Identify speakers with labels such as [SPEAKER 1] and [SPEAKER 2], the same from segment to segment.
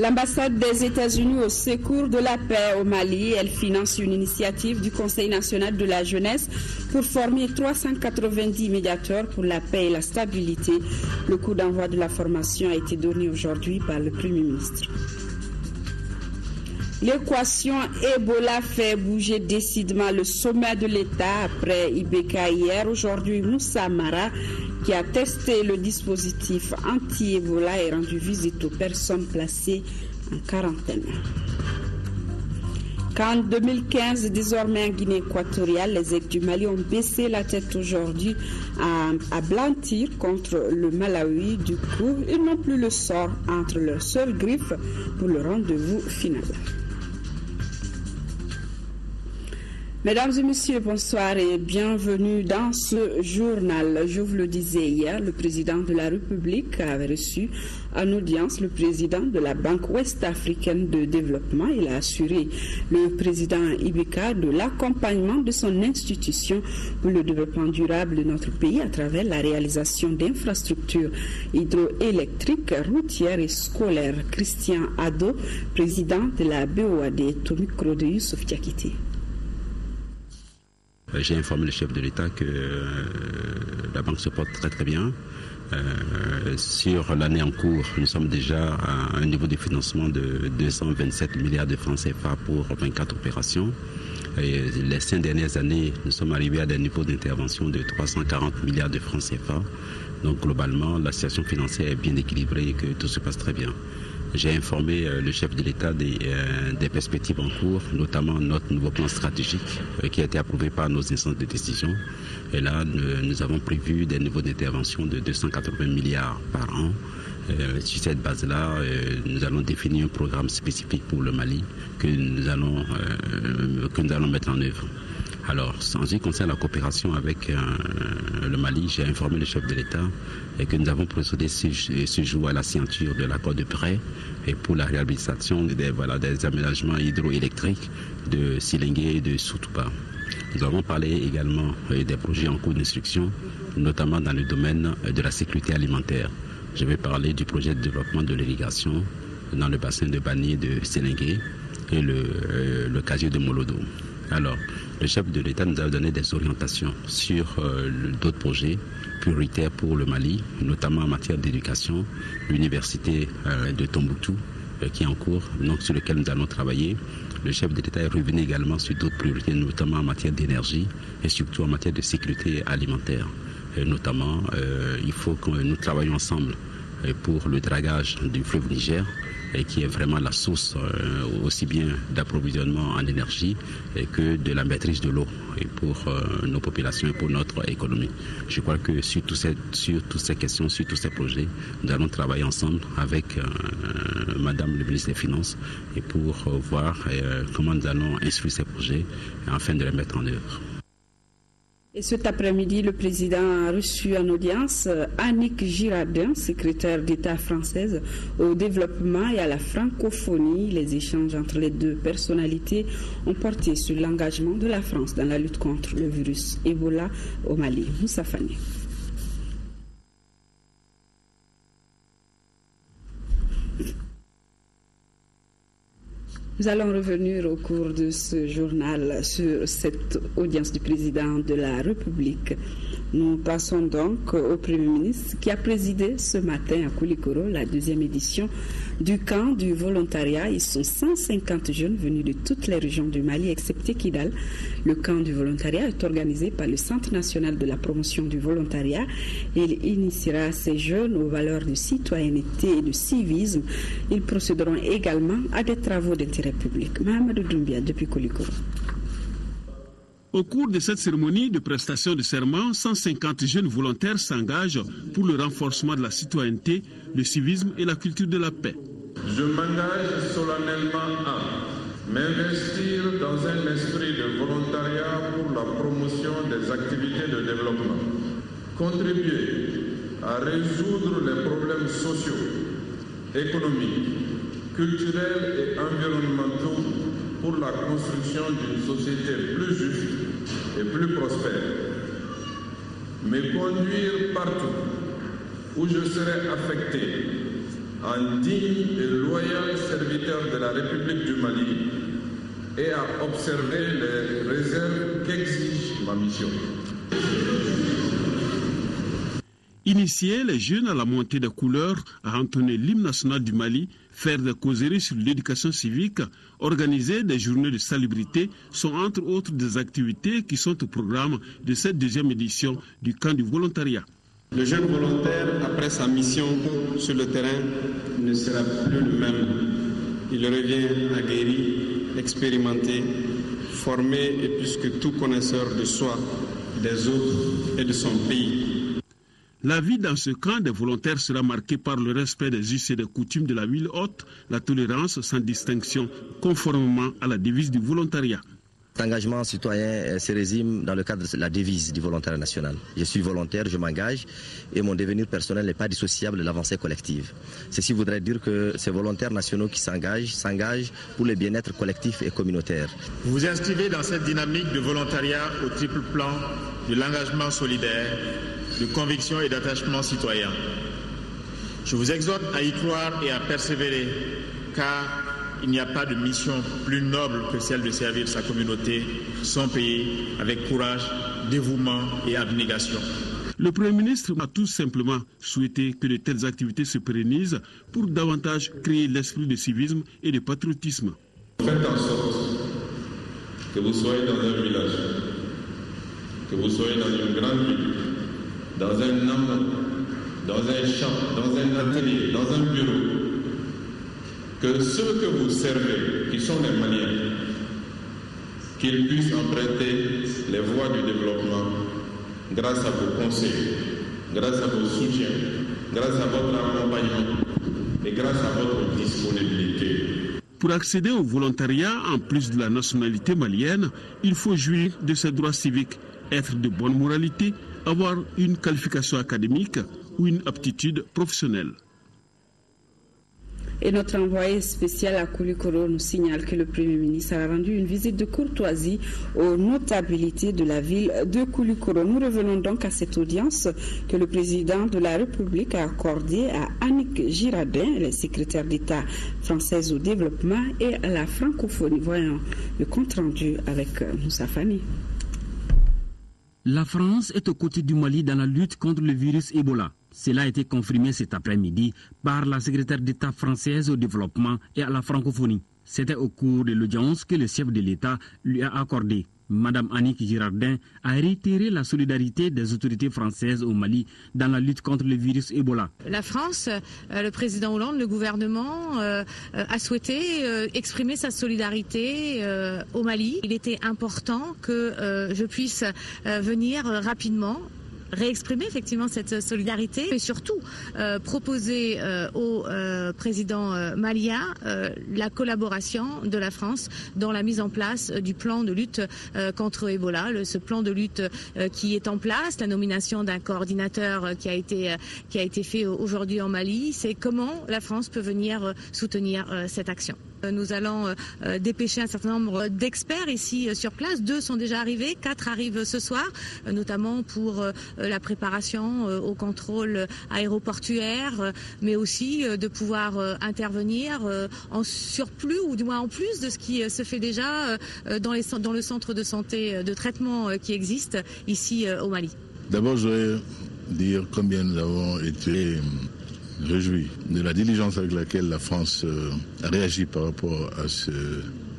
[SPEAKER 1] L'ambassade des États-Unis au secours de la paix au Mali, elle finance une initiative du Conseil national de la jeunesse pour former 390 médiateurs pour la paix et la stabilité. Le coup d'envoi de la formation a été donné aujourd'hui par le Premier ministre. L'équation Ebola fait bouger décidément le sommet de l'État après Ibeka hier. Aujourd'hui, Moussa Mara qui a testé le dispositif anti-Ebola et rendu visite aux personnes placées en quarantaine. Qu'en 2015, désormais en Guinée équatoriale, les aides du Mali ont baissé la tête aujourd'hui à, à, blantir contre le Malawi. Du coup, ils n'ont plus le sort entre leurs seules griffes pour le rendez-vous final. Mesdames et messieurs, bonsoir et bienvenue dans ce journal. Je vous le disais hier, le président de la République avait reçu en audience le président de la Banque ouest-africaine de développement. Il a assuré le président Ibeka de l'accompagnement de son institution pour le développement durable de notre pays à travers la réalisation d'infrastructures hydroélectriques, routières et scolaires. Christian Ado, président de la BOAD, au micro de.
[SPEAKER 2] J'ai informé le chef de l'État que euh, la banque se porte très très bien. Euh, sur l'année en cours, nous sommes déjà à un niveau de financement de 227 milliards de francs CFA pour 24 opérations. Et les cinq dernières années, nous sommes arrivés à des niveaux d'intervention de 340 milliards de francs CFA. Donc globalement, la situation financière est bien équilibrée et que tout se passe très bien. J'ai informé euh, le chef de l'État des, euh, des, perspectives en cours, notamment notre nouveau plan stratégique euh, qui a été approuvé par nos instances de décision. Et là, nous, nous avons prévu des niveaux d'intervention de 280 milliards par an. sur cette base-là, nous allons définir un programme spécifique pour le Mali que nous allons, que nous allons mettre en œuvre. Alors, en ce qui concerne la coopération avec euh, le Mali, j'ai informé le chef de l'État que nous avons procédé ce, jour à la signature de l'accord de prêt et pour la réhabilitation des, voilà, des aménagements hydroélectriques de Silingué et de Soutouba. Nous avons parlé également euh, des projets en cours d'instruction, notamment dans le domaine de la sécurité alimentaire. Je vais parler du projet de développement de l'irrigation dans le bassin de Bani de Sélingué et le, euh, casier de Molodo. Le chef de l'État nous a donné des orientations sur euh, d'autres projets prioritaires pour le Mali, notamment en matière d'éducation, l'université euh, de Tombouctou euh, qui est en cours, donc sur lequel nous allons travailler. Le chef de l'État est revenu également sur d'autres priorités, notamment en matière d'énergie et surtout en matière de sécurité alimentaire. Notamment, il faut que nous travaillions ensemble pour le dragage du fleuve Niger et qui est vraiment la source euh, aussi bien d'approvisionnement en énergie que de la maîtrise de l'eau et pour euh, nos populations et pour notre économie. Je crois que sur toutes ces questions, sur tous ces projets, nous allons travailler ensemble avec euh, Madame le ministre des Finances et pour voir comment nous allons instruire ces projets afin de les mettre en œuvre.
[SPEAKER 1] Et cet après-midi, le président a reçu en audience Annick Girardin, secrétaire d'État française au développement et à la francophonie. Les échanges entre les deux personnalités ont porté sur l'engagement de la France dans la lutte contre le virus Ebola au Mali. Moussa Fani. Nous allons revenir au cours de ce journal sur cette audience du président de la République. Nous passons donc au Premier ministre qui a présidé ce matin à Koulikoro la deuxième édition du camp du volontariat. Ils sont 150 jeunes venus de toutes les régions du Mali, excepté Kidal. Le camp du volontariat est organisé par le Centre national de la promotion du volontariat. Il initiera ces jeunes aux valeurs de citoyenneté et de civisme. Ils procéderont également à des travaux d'intérêt public. Mohamed Doumbia depuis Koulikoro.
[SPEAKER 3] Au cours de cette cérémonie de prestation de serment, 150 jeunes volontaires s'engagent pour le renforcement de la citoyenneté, le civisme et la culture de la paix.
[SPEAKER 4] Je m'engage solennellement à m'investir dans un esprit de volontariat pour la promotion des activités de développement, contribuer à résoudre les problèmes sociaux, économiques, culturels et environnementaux pour la construction d'une société plus juste et plus prospère. Me conduire partout où je serai affecté
[SPEAKER 5] en digne et loyal serviteur de la République du Mali et à observer les réserves qu'exige ma mission.
[SPEAKER 3] Initier les jeunes à la montée des couleurs, à entonner l'hymne national du Mali, faire des causeries sur l'éducation civique, organiser des journées de salubrité sont entre autres des activités qui sont au programme de cette deuxième édition du camp du volontariat.
[SPEAKER 6] Le jeune volontaire, après sa mission sur le terrain, ne sera plus le même. Il revient aguerri, expérimenté, formé et plus que tout connaisseur de soi, des autres et de son pays.
[SPEAKER 3] La vie dans ce camp des volontaires sera marquée par le respect des us et des coutumes de la ville haute, la tolérance sans distinction, conformément à la devise du volontariat.
[SPEAKER 7] Cet engagement citoyen se résume dans le cadre de la devise du volontariat national. Je suis volontaire, je m'engage et mon devenir personnel n'est pas dissociable de l'avancée collective. Ceci voudrait dire que ces volontaires nationaux qui s'engagent, s'engagent pour le bien-être collectif et communautaire.
[SPEAKER 8] Vous vous inscrivez dans cette dynamique de volontariat au triple plan de l'engagement solidaire, de conviction et d'attachement citoyen. Je vous exhorte à y croire et à persévérer, car il n'y a pas de mission plus noble que celle de servir sa communauté, son pays, avec courage, dévouement et abnégation.
[SPEAKER 3] Le Premier ministre a tout simplement souhaité que de telles activités se pérennisent pour davantage créer l'esprit de civisme et de patriotisme.
[SPEAKER 5] Faites en sorte que vous soyez dans un village, que vous soyez dans une grande ville, dans un homme, dans un champ, dans un atelier, dans un bureau, que ceux que vous servez, qui sont les Maliens, qu'ils puissent emprunter les voies du développement grâce à vos conseils, grâce à vos soutiens, grâce à votre accompagnement et grâce à votre disponibilité.
[SPEAKER 3] Pour accéder au volontariat, en plus de la nationalité malienne, il faut jouir de ses droits civiques, être de bonne moralité, avoir une qualification académique ou une aptitude professionnelle.
[SPEAKER 1] Et notre envoyé spécial à Koulikoro nous signale que le Premier ministre a rendu une visite de courtoisie aux notabilités de la ville de Koulikoro. Nous revenons donc à cette audience que le président de la République a accordée à Annick Girardin, la secrétaire d'État française au développement et à la francophonie. Voyons le compte rendu avec Moussa Fani.
[SPEAKER 9] La France est aux côtés du Mali dans la lutte contre le virus Ebola. Cela a été confirmé cet après-midi par la secrétaire d'État française au développement et à la francophonie. C'était au cours de l'audience que le chef de l'État lui a accordé. Madame Annick Girardin a réitéré la solidarité des autorités françaises au Mali dans la lutte contre le virus Ebola.
[SPEAKER 10] La France, euh, le président Hollande, le gouvernement euh, a souhaité euh, exprimer sa solidarité au Mali. Il était important que je puisse venir rapidement réexprimer effectivement cette solidarité et surtout euh, proposer euh, au euh, président malien la collaboration de la France dans la mise en place du plan de lutte contre Ebola, ce plan de lutte qui est en place, la nomination d'un coordinateur qui a été qui a été fait aujourd'hui en Mali, c'est comment la France peut venir soutenir cette action. Nous allons dépêcher un certain nombre d'experts ici sur place. Deux sont déjà arrivés, quatre arrivent ce soir, notamment pour la préparation euh, au contrôle aéroportuaire, euh, mais aussi euh, de pouvoir intervenir en surplus ou du moins en plus de ce qui se fait déjà dans, les, dans le centre de santé de traitement qui existe ici au Mali.
[SPEAKER 11] D'abord, je voudrais dire combien nous avons été réjouis de la diligence avec laquelle la France a réagi par rapport à ce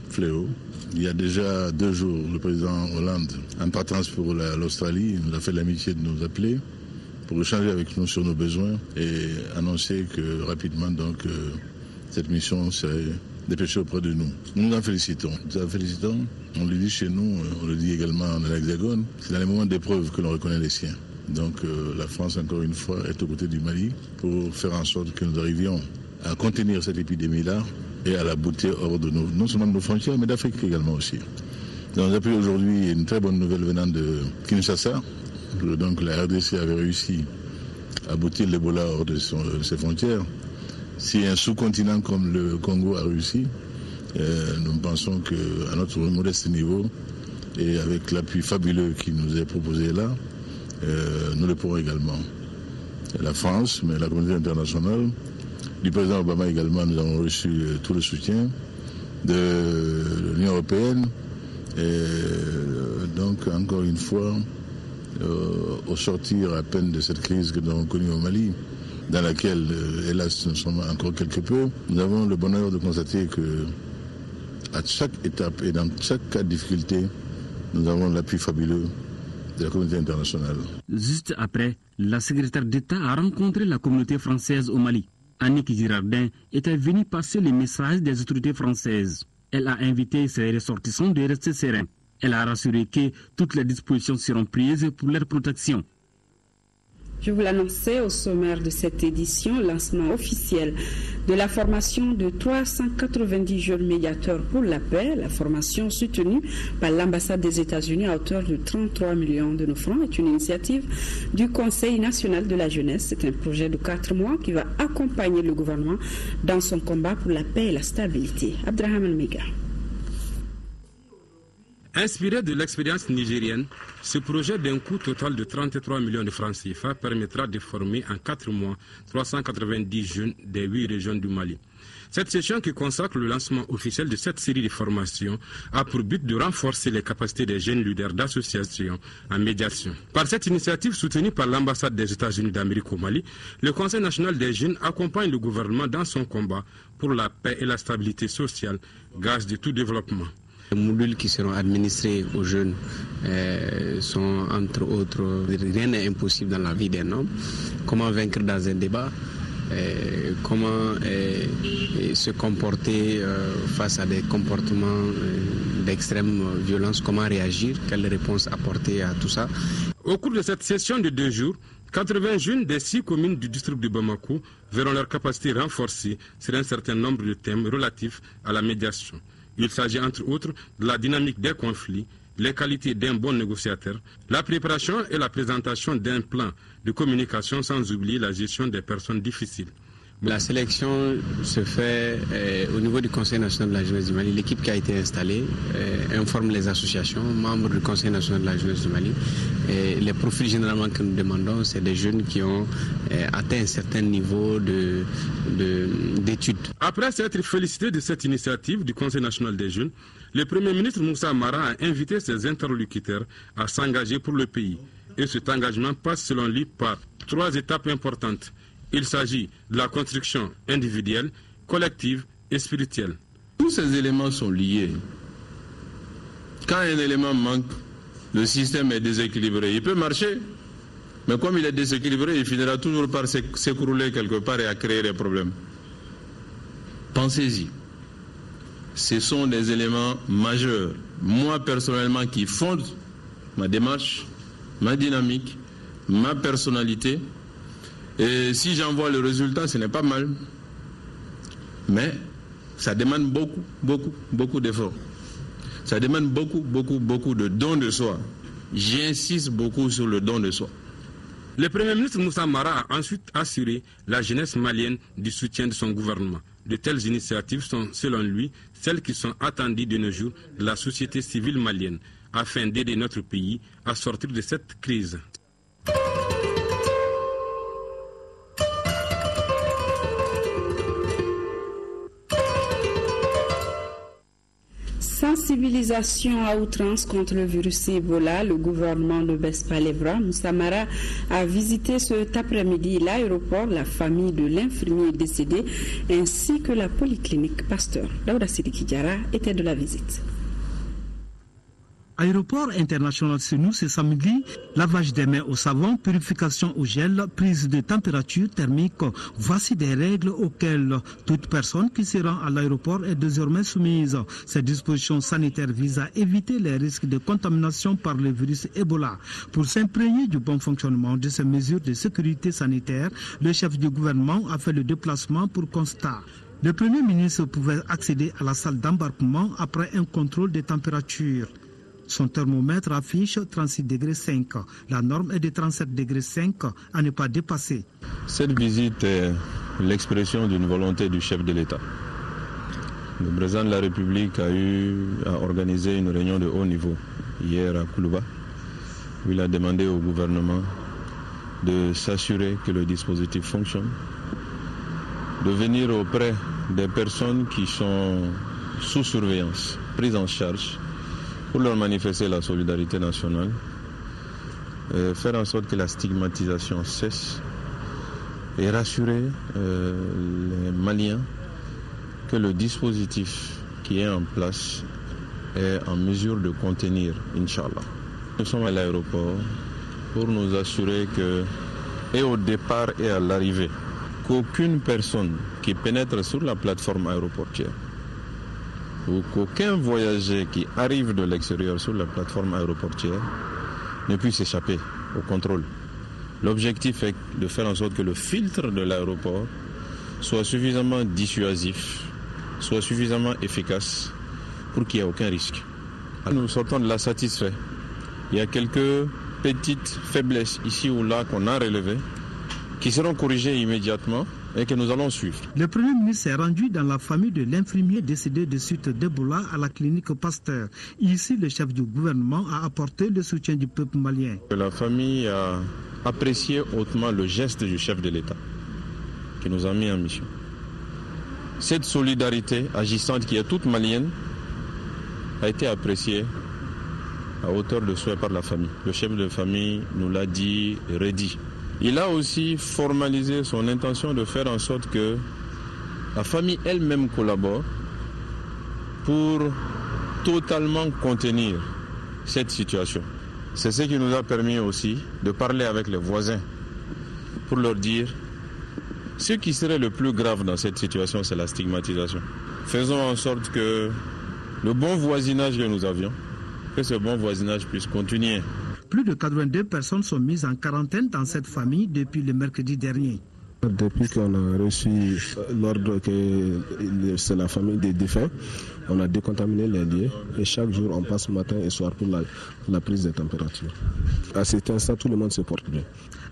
[SPEAKER 11] fléau. Il y a déjà deux jours, le président Hollande, en partance pour l'Australie, nous a fait l'amitié de nous appeler pour échanger avec nous sur nos besoins et annoncer que rapidement, donc, euh, cette mission serait dépêchée auprès de nous. Nous nous en félicitons. Nous en félicitons. On le dit chez nous, euh, on le dit également dans l'Hexagone. C'est dans les moments d'épreuve que l'on reconnaît les siens. Donc euh, la France, encore une fois, est aux côtés du Mali pour faire en sorte que nous arrivions à contenir cette épidémie-là et à la beauté hors de nos, non seulement de nos frontières, mais d'Afrique également aussi. Nous avons appris aujourd'hui une très bonne nouvelle venant de Kinshasa. Donc la RDC avait réussi à boutir l'Ebola hors de, ses frontières. Si un sous-continent comme le Congo a réussi, euh, nous pensons qu'à notre modeste niveau, et avec l'appui fabuleux qui nous est proposé là, euh, nous le pourrons également. La France, mais la communauté internationale, du président Obama également, nous avons reçu tout le soutien de l'Union européenne. Et donc, encore une fois, au sortir à peine de cette crise que nous avons connue au Mali, dans laquelle, hélas, nous sommes encore quelque peu, nous avons le bonheur de constater que à chaque étape et dans chaque cas de difficulté, nous avons l'appui fabuleux
[SPEAKER 9] Juste après, la secrétaire d'État a rencontré la communauté française au Mali. Annick Girardin était venue passer les messages des autorités françaises. Elle a invité ses ressortissants de rester sereins. Elle a rassuré que toutes les dispositions seront prises pour leur protection.
[SPEAKER 1] Je vous l'annonçais au sommaire de cette édition, lancement officiel de la formation de 390 jeunes médiateurs pour la paix. La formation soutenue par l'ambassade des États-Unis à hauteur de 33 millions de nos francs est une initiative du Conseil national de la jeunesse. C'est un projet de quatre mois qui va accompagner le gouvernement dans son combat pour la paix et la stabilité. Abdraham Mega.
[SPEAKER 12] Inspiré de l'expérience nigérienne, ce projet d'un coût total de 33 millions de francs CFA permettra de former en 4 mois 390 jeunes des 8 régions du Mali. Cette session qui consacre le lancement officiel de cette série de formations a pour but de renforcer les capacités des jeunes leaders d'associations en médiation. Par cette initiative soutenue par l'ambassade des États-Unis d'Amérique au Mali, le Conseil national des jeunes accompagne le gouvernement dans son combat pour la paix et la stabilité sociale, gage de tout développement.
[SPEAKER 13] Les modules qui seront administrés aux jeunes euh, sont entre autres, rien n'est impossible dans la vie d'un homme. Comment vaincre dans un débat euh, comment euh, se comporter face à des comportements d'extrême violence, comment réagir, quelle réponse apporter à tout ça.
[SPEAKER 12] Au cours de cette session de deux jours, 80 jeunes des six communes du district de Bamako verront leur capacité renforcée sur un certain nombre de thèmes relatifs à la médiation. Il s'agit entre autres de la dynamique des conflits, les qualités d'un bon négociateur, la préparation et la présentation d'un plan de communication sans oublier la gestion des personnes difficiles.
[SPEAKER 13] La sélection se fait euh, au niveau du Conseil national de la jeunesse du Mali. L'équipe qui a été installée euh, informe les associations, membres du Conseil national de la jeunesse du Mali. Les profils généralement que nous demandons, c'est des jeunes qui ont euh, atteint un certain niveau d'études. De,
[SPEAKER 12] Après s'être félicité de cette initiative du Conseil national des jeunes, le Premier ministre Moussa Mara a invité ses interlocuteurs à s'engager pour le pays. Et cet engagement passe selon lui par trois étapes importantes. Il s'agit de la construction individuelle, collective et spirituelle.
[SPEAKER 5] Tous ces éléments sont liés. Quand un élément manque, le système est déséquilibré. Il peut marcher, mais comme il est déséquilibré, il finira toujours par s'écrouler quelque part et à créer des problèmes. Pensez-y. Ce sont des éléments majeurs. Moi, personnellement, qui fondent ma démarche, ma dynamique, ma personnalité, et si j'envoie le résultat, ce n'est pas mal. Mais ça demande beaucoup, beaucoup, beaucoup d'efforts. Ça demande beaucoup, beaucoup, beaucoup de dons de soi. J'insiste beaucoup sur le don de soi.
[SPEAKER 12] Le Premier ministre Moussa Mara a ensuite assuré la jeunesse malienne du soutien de son gouvernement. De telles initiatives sont, selon lui, celles qui sont attendues de nos jours de la société civile malienne, afin d'aider notre pays à sortir de cette crise.
[SPEAKER 1] Sensibilisation à outrance contre le virus Ebola, le gouvernement ne baisse pas les bras. Moussamara a visité cet après-midi l'aéroport, la famille de l'infirmier décédé, ainsi que la polyclinique Pasteur. Laura Sidiki était de la visite.
[SPEAKER 14] Aéroport international nous ce samedi, lavage des mains au savon, purification au gel, prise de température thermique. Voici des règles auxquelles toute personne qui se rend à l'aéroport est désormais soumise. Ces dispositions sanitaires visent à éviter les risques de contamination par le virus Ebola. Pour s'imprégner du bon fonctionnement de ces mesures de sécurité sanitaire, le chef du gouvernement a fait le déplacement pour constat. Le Premier ministre pouvait accéder à la salle d'embarquement après un contrôle des températures. Son thermomètre affiche 36 degrés 5. La norme est de 37 degrés 5 à ne pas dépasser.
[SPEAKER 5] Cette visite est l'expression d'une volonté du chef de l'État. Le président de la République a eu à organiser une réunion de haut niveau hier à Koulouba il a demandé au gouvernement de s'assurer que le dispositif fonctionne de venir auprès des personnes qui sont sous surveillance, prises en charge, pour leur manifester la solidarité nationale, faire en sorte que la stigmatisation cesse et rassurer euh, les Maliens que le dispositif qui est en place est en mesure de contenir, Inch'Allah. Nous sommes à l'aéroport pour nous assurer que, et au départ et à l'arrivée, qu'aucune personne qui pénètre sur la plateforme aéroportière ou qu'aucun voyageur qui arrive de l'extérieur sur la plateforme aéroportière ne puisse échapper au contrôle. L'objectif est de faire en sorte que le filtre de l'aéroport soit suffisamment dissuasif, soit suffisamment efficace pour qu'il n'y ait aucun risque. Nous sortons de la satisfait. Il y a quelques petites faiblesses ici ou là qu'on a relevées qui seront corrigées immédiatement et que nous allons suivre.
[SPEAKER 14] Le Premier ministre s'est rendu dans la famille de l'infirmier décédé de suite d'Ebola à la clinique Pasteur. Ici, le chef du gouvernement a apporté le soutien du peuple malien.
[SPEAKER 5] La famille a apprécié hautement le geste du chef de l'État qui nous a mis en mission. Cette solidarité agissante qui est toute malienne a été appréciée à hauteur de souhait par la famille. Le chef de famille nous l'a dit, redit. Il a aussi formalisé son intention de faire en sorte que la famille elle-même collabore pour totalement contenir cette situation. C'est ce qui nous a permis aussi de parler avec les voisins pour leur dire ce qui serait le plus grave dans cette situation, c'est la stigmatisation. Faisons en sorte que le bon voisinage que nous avions, que ce bon voisinage puisse continuer
[SPEAKER 14] plus de 82 personnes sont mises en quarantaine dans cette famille depuis le mercredi dernier.
[SPEAKER 15] Depuis qu'on a reçu l'ordre que c'est la famille des défunts, on a décontaminé les lieux et chaque jour on passe matin et soir pour la, prise de température. À cet instant, tout le monde se porte bien.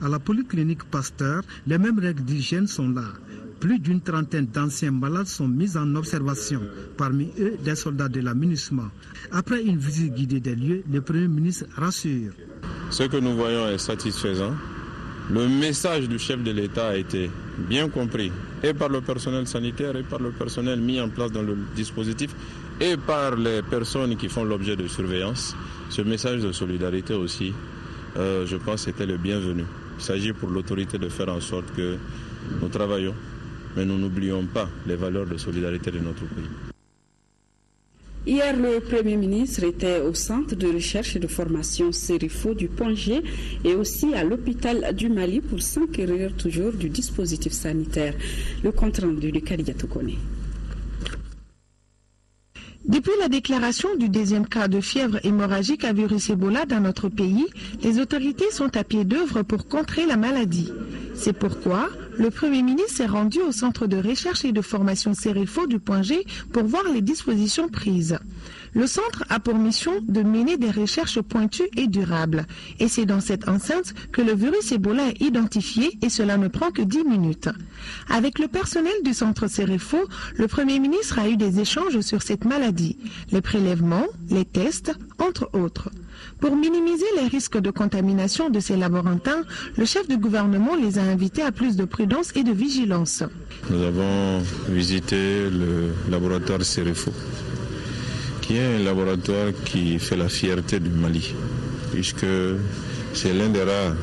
[SPEAKER 14] À la polyclinique Pasteur, les mêmes règles d'hygiène sont là. Plus d'une trentaine d'anciens malades sont mis en observation, parmi eux des soldats de la Après une visite guidée des lieux, le Premier ministre rassure.
[SPEAKER 5] Ce que nous voyons est satisfaisant. Le message du chef de l'État a été bien compris, et par le personnel sanitaire, et par le personnel mis en place dans le dispositif, et par les personnes qui font l'objet de surveillance. Ce message de solidarité aussi, euh, je pense, était le bienvenu. Il s'agit pour l'autorité de faire en sorte que nous travaillons mais nous n'oublions pas les valeurs de solidarité de notre pays.
[SPEAKER 1] Hier, le Premier ministre était au centre de recherche et de formation Sérifo du Pongé et aussi à l'hôpital du Mali pour s'enquérir toujours du dispositif sanitaire. Le compte rendu de Kone.
[SPEAKER 16] Depuis la déclaration du deuxième cas de fièvre hémorragique à virus Ebola dans notre pays, les autorités sont à pied d'œuvre pour contrer la maladie. C'est pourquoi le Premier ministre s'est rendu au centre de recherche et de formation Cérifo du Point G pour voir les dispositions prises. Le centre a pour mission de mener des recherches pointues et durables. Et c'est dans cette enceinte que le virus Ebola est identifié et cela ne prend que 10 minutes. Avec le personnel du centre Cérifo, le Premier ministre a eu des échanges sur cette maladie, les prélèvements, les tests, entre autres. Pour minimiser les risques de contamination de ces laborantins, le chef du gouvernement les a invités à plus de prudence et de vigilance.
[SPEAKER 5] Nous avons visité le laboratoire Cérifo qui est un laboratoire qui fait la fierté du Mali, puisque c'est l'un des rares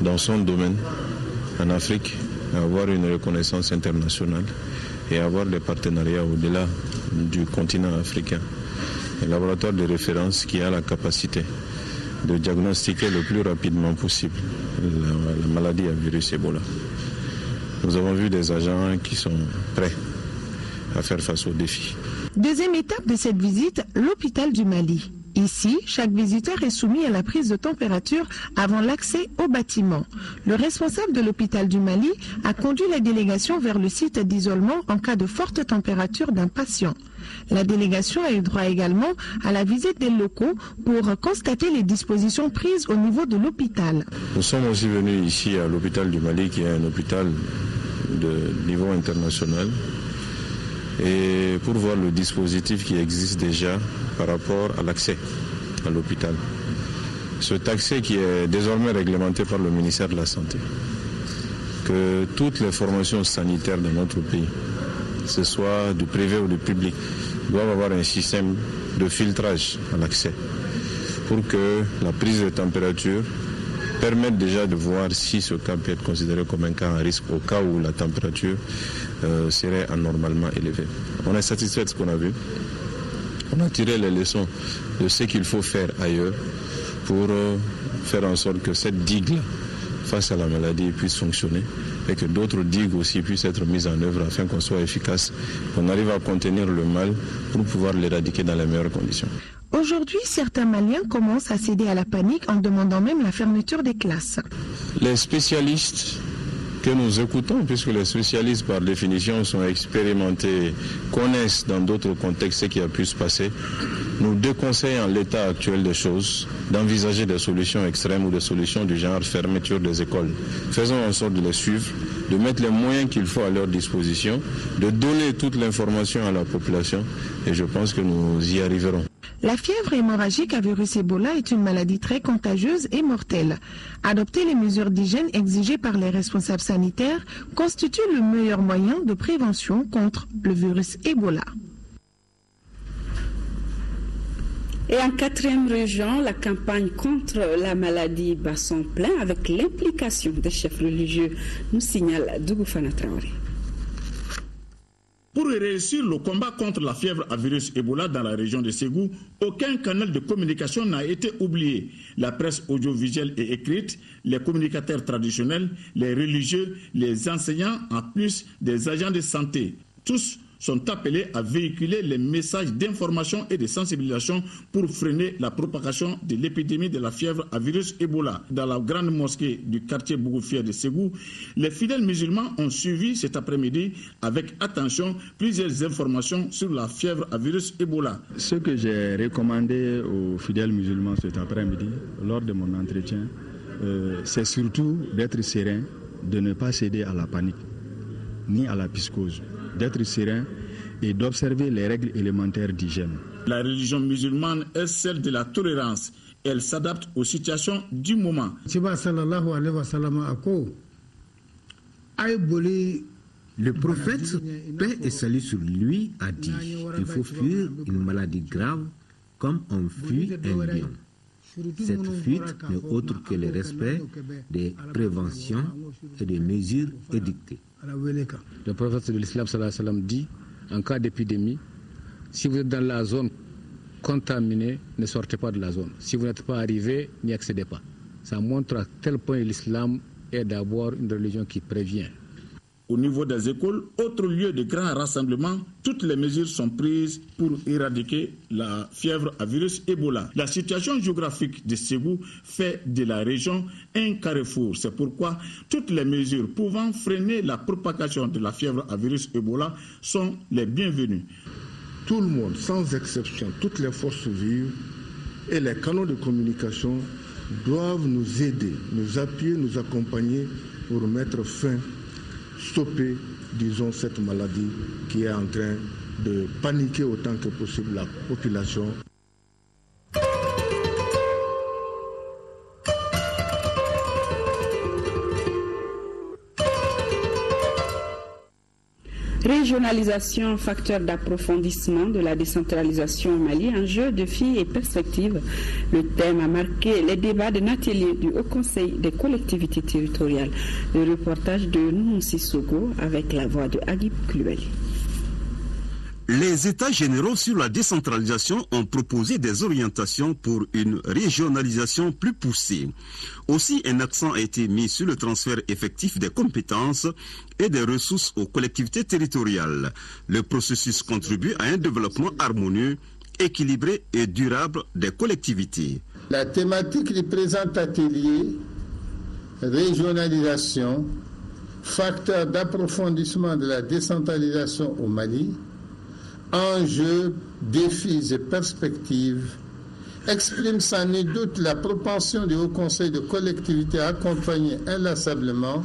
[SPEAKER 5] dans son domaine en Afrique à avoir une reconnaissance internationale et avoir des partenariats au-delà du continent africain. Laboratoire de référence qui a la capacité de diagnostiquer le plus rapidement possible la, la maladie à virus Ebola. Nous avons vu des agents qui sont prêts à faire face aux défis.
[SPEAKER 16] Deuxième étape de cette visite, l'hôpital du Mali. Ici, chaque visiteur est soumis à la prise de température avant l'accès au bâtiment. Le responsable de l'hôpital du Mali a conduit la délégation vers le site d'isolement en cas de forte température d'un patient. La délégation a eu droit également à la visite des locaux pour constater les dispositions prises au niveau de l'hôpital.
[SPEAKER 5] Nous sommes aussi venus ici à l'hôpital du Mali qui est un hôpital de niveau international et pour voir le dispositif qui existe déjà par rapport à l'accès à l'hôpital. Cet accès qui est désormais réglementé par le ministère de la Santé.
[SPEAKER 17] que toutes les formations sanitaires de notre pays, que ce soit du privé ou du public, doivent avoir un système de filtrage à l'accès pour que la prise de température permette déjà de voir si ce cas peut être considéré comme un cas à risque au cas où la température euh, serait anormalement élevée. On est satisfait de ce qu'on a vu. On a tiré les leçons de ce qu'il faut faire ailleurs pour euh, faire en sorte que cette digue face à la maladie puisse fonctionner et que d'autres digues aussi puissent être mises en œuvre afin qu'on soit efficace, qu'on arrive à contenir le mal pour pouvoir l'éradiquer dans les meilleures conditions.
[SPEAKER 16] Aujourd'hui, certains Maliens commencent à céder à la panique en demandant même la fermeture des classes.
[SPEAKER 17] Les spécialistes que nous écoutons, puisque les spécialistes par définition sont expérimentés, connaissent dans d'autres contextes ce qui a pu se passer, nous déconseillent en l'état actuel des choses d'envisager des solutions extrêmes ou des solutions du genre fermeture des écoles. Faisons en sorte de les suivre, de mettre les moyens qu'il faut à leur disposition, de donner toute l'information à la population et je pense que nous y arriverons.
[SPEAKER 16] La fièvre hémorragique à virus Ebola est une maladie très contagieuse et mortelle. Adopter les mesures d'hygiène exigées par les responsables sanitaires constitue le meilleur moyen de prévention contre le virus Ebola.
[SPEAKER 1] Et en quatrième région, la campagne contre la maladie bat son plein avec l'implication des chefs religieux, nous signale Dougoufana Traoré.
[SPEAKER 18] Pour réussir le combat contre la fièvre à virus Ebola dans la région de Ségou, aucun canal de communication n'a été oublié. La presse audiovisuelle et écrite, les communicateurs traditionnels, les religieux, les enseignants, en plus des agents de santé, tous sont appelés à véhiculer les messages d'information et de sensibilisation pour freiner la propagation de l'épidémie de la fièvre à virus Ebola. Dans la grande mosquée du quartier Bougoufier de Ségou, les fidèles musulmans ont suivi cet après-midi avec attention plusieurs informations sur la fièvre à virus Ebola.
[SPEAKER 19] Ce que j'ai recommandé aux fidèles musulmans cet après-midi, lors de mon entretien, euh, c'est surtout d'être serein, de ne pas céder à la panique ni à la psychose d'être serein et d'observer les règles élémentaires d'hygiène.
[SPEAKER 18] La religion musulmane est celle de la tolérance. Elle s'adapte aux situations du moment.
[SPEAKER 20] Le prophète, paix et salut sur lui, a dit qu'il faut fuir une maladie grave comme on fuit un lion. Cette fuite n'est autre que le respect des préventions et des mesures édictées.
[SPEAKER 13] Le prophète de l'islam dit en cas d'épidémie, si vous êtes dans la zone contaminée, ne sortez pas de la zone. Si vous n'êtes pas arrivé, n'y accédez pas. Ça montre à quel point l'islam est d'abord une religion qui prévient.
[SPEAKER 18] Au niveau des écoles, autre lieu de grand rassemblement, toutes les mesures sont prises pour éradiquer la fièvre à virus Ebola. La situation géographique de Ségou fait de la région un carrefour. C'est pourquoi toutes les mesures pouvant freiner la propagation de la fièvre à virus Ebola sont les bienvenues.
[SPEAKER 21] Tout le monde, sans exception, toutes les forces vives et les canaux de communication doivent nous aider, nous appuyer, nous accompagner pour mettre fin stopper, disons, cette maladie qui est en train de paniquer autant que possible la population.
[SPEAKER 1] Régionalisation, facteur d'approfondissement de la décentralisation au Mali, enjeux, défis et perspectives. Le thème a marqué les débats d'un atelier du Haut Conseil des collectivités territoriales. Le reportage de Nounsi Sogo avec la voix de Agib Klueli.
[SPEAKER 22] Les États généraux sur la décentralisation ont proposé des orientations pour une régionalisation plus poussée. Aussi, un accent a été mis sur le transfert effectif des compétences et des ressources aux collectivités territoriales. Le processus contribue à un développement harmonieux, équilibré et durable des collectivités.
[SPEAKER 23] La thématique du présent atelier, régionalisation, facteur d'approfondissement de la décentralisation au Mali, enjeux, défis et perspectives exprime sans doute la propension du Haut Conseil de collectivité à accompagner inlassablement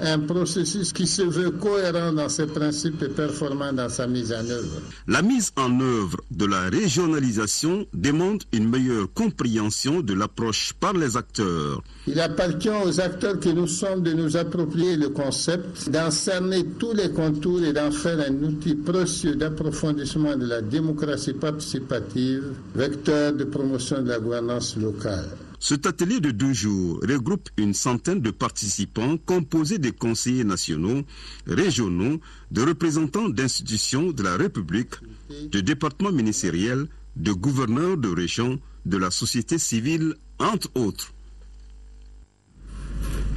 [SPEAKER 23] un processus qui se veut cohérent dans ses principes et performant dans sa mise en œuvre.
[SPEAKER 22] La mise en œuvre de la régionalisation demande une meilleure compréhension de l'approche par les acteurs.
[SPEAKER 23] Il appartient aux acteurs que nous sommes de nous approprier le concept, d'en cerner tous les contours et d'en faire un outil précieux d'approfondissement de la démocratie participative, vecteur de promotion de la gouvernance locale.
[SPEAKER 22] Cet atelier de deux jours regroupe une centaine de participants composés des conseillers nationaux, régionaux, de représentants d'institutions de la République, de départements ministériels, de gouverneurs de régions, de la société civile, entre autres.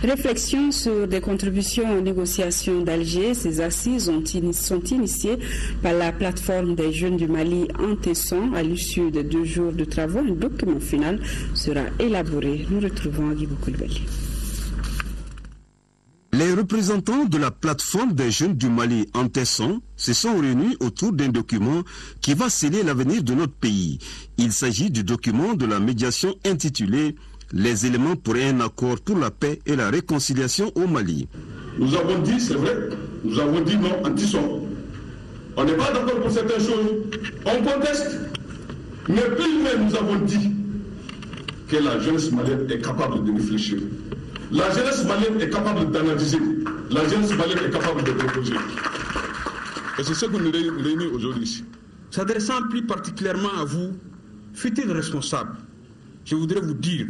[SPEAKER 1] Réflexion sur des contributions aux négociations d'Alger. Ces assises ont sont initiées par la plateforme des jeunes du Mali en Tesson. À l'issue de deux jours de travaux, un document final sera élaboré. Nous retrouvons Guy Koulibaly.
[SPEAKER 22] Les représentants de la plateforme des jeunes du Mali en Tesson se sont réunis autour d'un document qui va sceller l'avenir de notre pays. Il s'agit du document de la médiation intitulé les éléments pour un accord pour la paix et la réconciliation au Mali.
[SPEAKER 24] Nous avons dit, c'est vrai, nous avons dit non en Tisson. On n'est pas d'accord pour certaines choses, on conteste. Mais plus même nous avons dit que la jeunesse malienne est capable de réfléchir. La jeunesse malienne est capable d'analyser. La jeunesse malienne est capable de proposer. Et c'est ce que nous réunissons aujourd'hui.
[SPEAKER 25] S'adressant plus particulièrement à vous, futurs responsables, je voudrais vous dire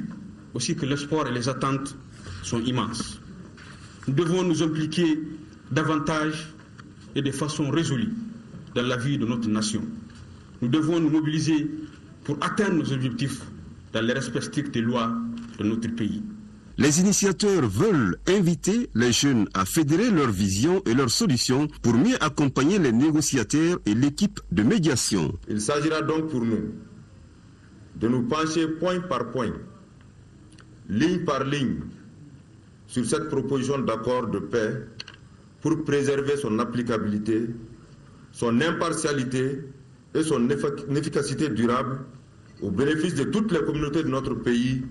[SPEAKER 25] aussi que l'espoir et les attentes sont immenses. Nous devons nous impliquer davantage et de façon résolue dans la vie de notre nation. Nous devons nous mobiliser pour atteindre nos objectifs dans le respect strict des lois de notre pays.
[SPEAKER 22] Les initiateurs veulent inviter les jeunes à fédérer leurs visions et leurs solutions pour mieux accompagner les négociateurs et l'équipe de médiation.
[SPEAKER 24] Il s'agira donc pour nous de nous pencher point par point ligne par ligne sur cette proposition d'accord de paix pour préserver son applicabilité, son impartialité et son efficacité durable au bénéfice de toutes les communautés de notre pays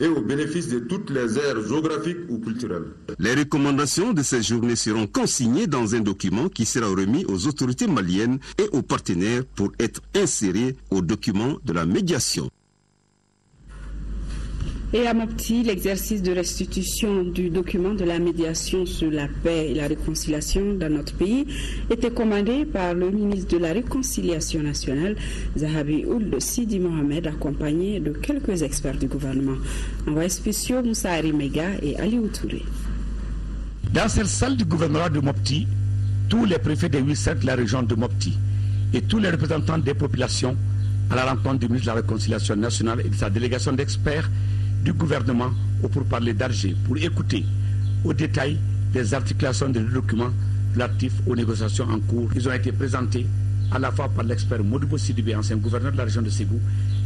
[SPEAKER 24] et au bénéfice de toutes les aires géographiques ou culturelles.
[SPEAKER 22] Les recommandations de ces journées seront consignées dans un document qui sera remis aux autorités maliennes et aux partenaires pour être inséré au document de la médiation.
[SPEAKER 1] Et à Mopti, l'exercice de restitution du document de la médiation sur la paix et la réconciliation dans notre pays était commandé par le ministre de la Réconciliation nationale, Zahabi Ould Sidi Mohamed, accompagné de quelques experts du gouvernement. Envoyés spéciaux Moussa Arimega et Ali Outouré.
[SPEAKER 26] Dans cette salle du gouvernement de Mopti, tous les préfets des 8 de la région de Mopti et tous les représentants des populations à la rencontre du ministre de la Réconciliation nationale et de sa délégation d'experts du gouvernement ou pour parler d'Alger, pour écouter au détail les articulations des documents relatifs aux négociations en cours. Ils ont été présentés à la fois par l'expert Modibo Sidibé, ancien gouverneur de la région de Ségou,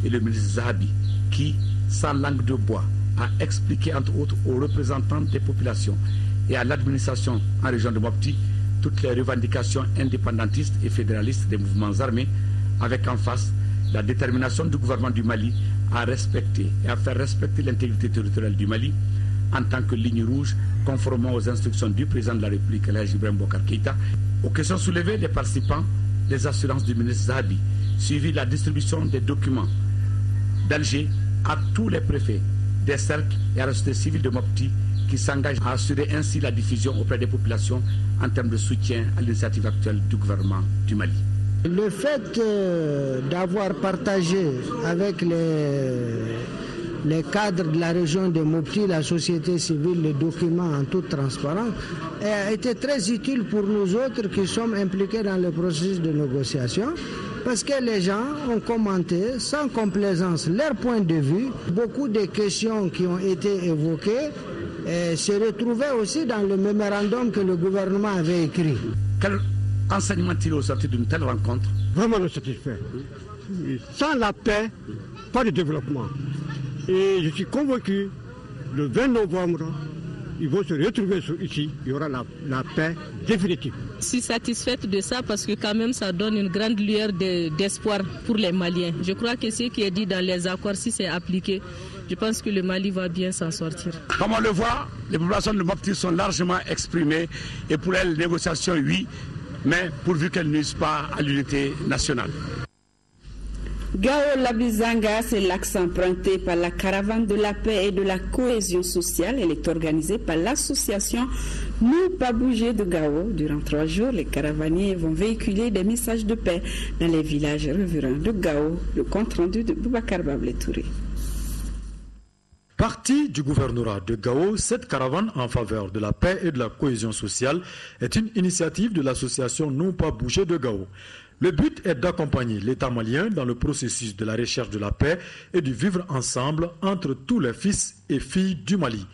[SPEAKER 26] et le ministre Zahabi, qui, sans langue de bois, a expliqué entre autres aux représentants des populations et à l'administration en région de Mopti toutes les revendications indépendantistes et fédéralistes des mouvements armés, avec en face la détermination du gouvernement du Mali à respecter et à faire respecter l'intégrité territoriale du Mali en tant que ligne rouge, conformément aux instructions du président de la République, Elhaj Ibrahim Bokar Keïta. Aux questions soulevées des participants, les assurances du ministre Zahabi, suivi la distribution des documents d'Alger à tous les préfets des cercles et à la société civile de Mopti qui s'engagent à assurer ainsi la diffusion auprès des populations en termes de soutien à l'initiative actuelle du gouvernement du Mali.
[SPEAKER 27] Le fait d'avoir partagé avec les, cadres de la région de Mopti, la société civile, les documents en toute transparence, a été très utile pour nous autres qui sommes impliqués dans le processus de négociation parce que les gens ont commenté sans complaisance leur point de vue. Beaucoup de questions qui ont été évoquées euh, se retrouvaient aussi dans le mémorandum que le gouvernement avait écrit
[SPEAKER 26] tiré au sortir d'une telle rencontre
[SPEAKER 28] Vraiment nous satisfait. Sans la paix, pas de développement. Et je suis convaincu, le 20 novembre, ils vont se retrouver ici, il y aura la, la paix définitive.
[SPEAKER 29] Je suis satisfaite de ça parce que quand même ça donne une grande lueur d'espoir pour les Maliens. Je crois que ce qui est dit dans les accords, si c'est appliqué, je pense que le Mali va bien s'en sortir.
[SPEAKER 26] Comme on le voit, les populations de Mopti sont largement exprimées et pour elles, négociation, oui, mais pourvu qu'elles nuisent pas à l'unité nationale.
[SPEAKER 1] Gao Labizanga, c'est l'axe emprunté par la caravane de la paix et de la cohésion sociale. Elle est organisée par l'association Nous pas bouger de Gao. Durant trois jours, les caravaniers vont véhiculer des messages de paix dans les villages riverains de Gao. Le compte rendu de Boubacar Babletouré.
[SPEAKER 30] Partie du gouvernorat de Gao, cette caravane en faveur de la paix et de la cohésion sociale est une initiative de l'association Non pas bouger de Gao. Le but est d'accompagner l'État malien dans le processus de la recherche de la paix et du vivre ensemble entre tous les fils et filles du Mali.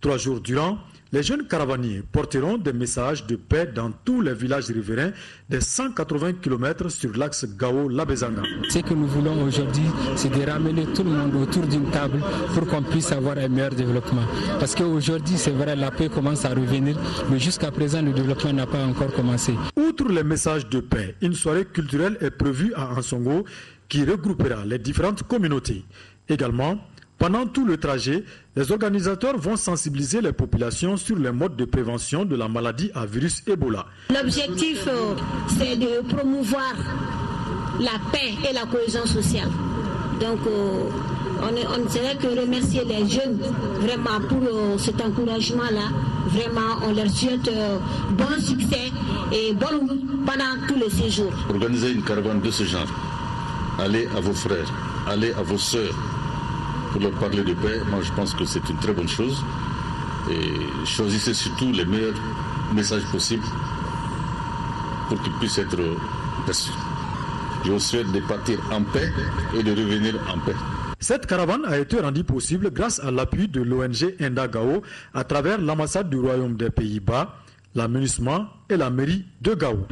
[SPEAKER 30] Trois jours durant, les jeunes caravaniers porteront des messages de paix dans tous les villages riverains des 180 km sur l'axe Gao-Labezanga.
[SPEAKER 31] Ce que nous voulons aujourd'hui, c'est de ramener tout le monde autour d'une table pour qu'on puisse avoir un meilleur développement. Parce qu'aujourd'hui, c'est vrai, la paix commence à revenir, mais jusqu'à présent, le développement n'a pas encore commencé.
[SPEAKER 30] Outre les messages de paix, une soirée culturelle est prévue à Ansongo qui regroupera les différentes communautés. Également, pendant tout le trajet, les organisateurs vont sensibiliser les populations sur les modes de prévention de la maladie à virus Ebola.
[SPEAKER 32] L'objectif, euh, c'est de promouvoir la paix et la cohésion sociale. Donc, euh, on ne serait que remercier les jeunes vraiment pour euh, cet encouragement-là. Vraiment, on leur souhaite bon succès et bonne route pendant tous les séjours.
[SPEAKER 33] Organiser une caravane de ce genre, allez à vos frères, allez à vos sœurs, pour leur parler de paix, moi je pense que c'est une très bonne chose. Et choisissez surtout les meilleurs messages possibles pour qu'ils puissent être perçus. Je vous souhaite de partir en paix et de revenir en paix.
[SPEAKER 30] Cette caravane a été rendue possible grâce à l'appui de l'ONG Indagao à travers l'ambassade du Royaume des Pays-Bas, l'aménagement et la mairie de Gao.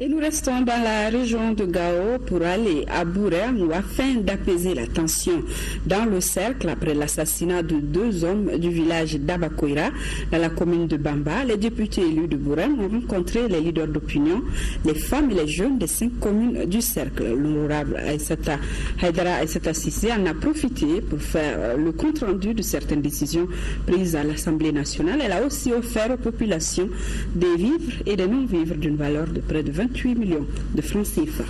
[SPEAKER 1] Et nous restons dans la région de Gao pour aller à Bourem afin d'apaiser la tension dans le cercle après l'assassinat de deux hommes du village d'Abakoira dans la commune de Bamba. Les députés élus de Bourem ont rencontré les leaders d'opinion, les femmes et les jeunes des cinq communes du cercle. L'honorable Aïsata Haïdara Aïsata Sissé en a profité pour faire le compte-rendu de certaines décisions prises à l'Assemblée nationale. Elle a aussi offert aux populations des vivres et des non-vivres d'une valeur de près de 20 28 millions de francs CFA.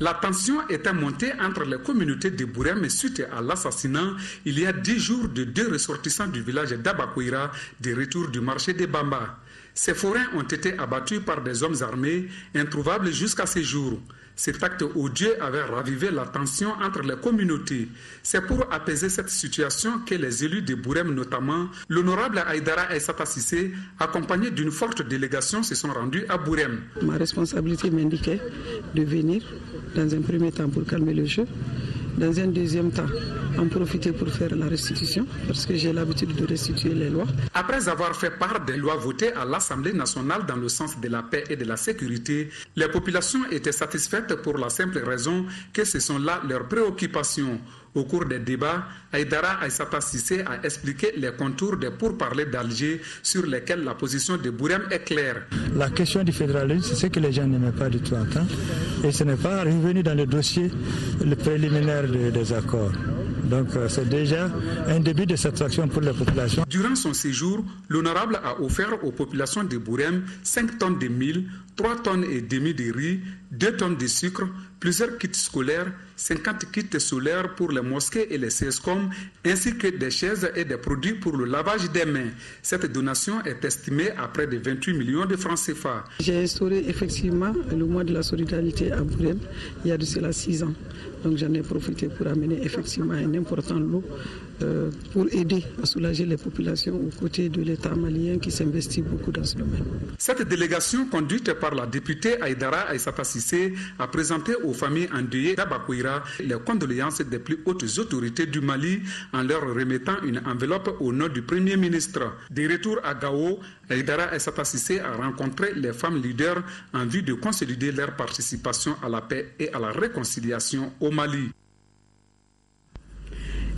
[SPEAKER 34] La tension était montée entre les communautés de Bourem suite à l'assassinat il y a 10 jours de deux ressortissants du village d'Abakoira de retour du marché de Bamba. Ces forains ont été abattus par des hommes armés introuvables jusqu'à ce jour. Cet acte odieux avait ravivé la tension entre les communautés. C'est pour apaiser cette situation que les élus de Bourem, notamment l'honorable Aïdara Aïsata Sissé, accompagné d'une forte délégation, se sont rendus à Bourem.
[SPEAKER 35] Ma responsabilité m'indiquait de venir dans un premier temps pour calmer le jeu, dans un deuxième temps en profiter pour faire la restitution, parce que j'ai l'habitude de restituer les lois.
[SPEAKER 34] Après avoir fait part des lois votées à l'Assemblée nationale dans le sens de la paix et de la sécurité, les populations étaient satisfaites pour la simple raison que ce sont là leurs préoccupations. Au cours des débats, Aïdara Aïsata Sissé a expliqué les contours des pourparlers d'Alger sur lesquels la position de Bourem est claire.
[SPEAKER 36] La question du fédéralisme, c'est ce que les gens n'aimaient pas du tout entendre. Et ce n'est pas revenu dans le dossier le préliminaire des accords. Donc c'est déjà un début de satisfaction pour les populations.
[SPEAKER 34] Durant son séjour, l'honorable a offert aux populations de Bourem 5 tonnes de mille, 3 tonnes et demi de riz, 2 tonnes de sucre, plusieurs kits scolaires, 50 kits solaires pour les mosquées et les CESCOM, ainsi que des chaises et des produits pour le lavage des mains. Cette donation est estimée à près de 28 millions de francs CFA.
[SPEAKER 35] J'ai instauré effectivement le mois de la solidarité à Bourem il y a de cela 6 ans. Donc j'en ai profité pour amener effectivement un important lot euh, pour aider à soulager les populations aux côtés de l'État malien qui s'investit beaucoup dans ce domaine.
[SPEAKER 34] Cette délégation conduite par la députée Aïdara Aïsata Sissé a présenté aux familles endeuillées d'Abakoira les condoléances des plus hautes autorités du Mali en leur remettant une enveloppe au nom du Premier ministre. De retour à Gao, Aïdara Aïsata Sissé a rencontré les femmes leaders en vue de consolider leur participation à la paix et à la réconciliation au Mali.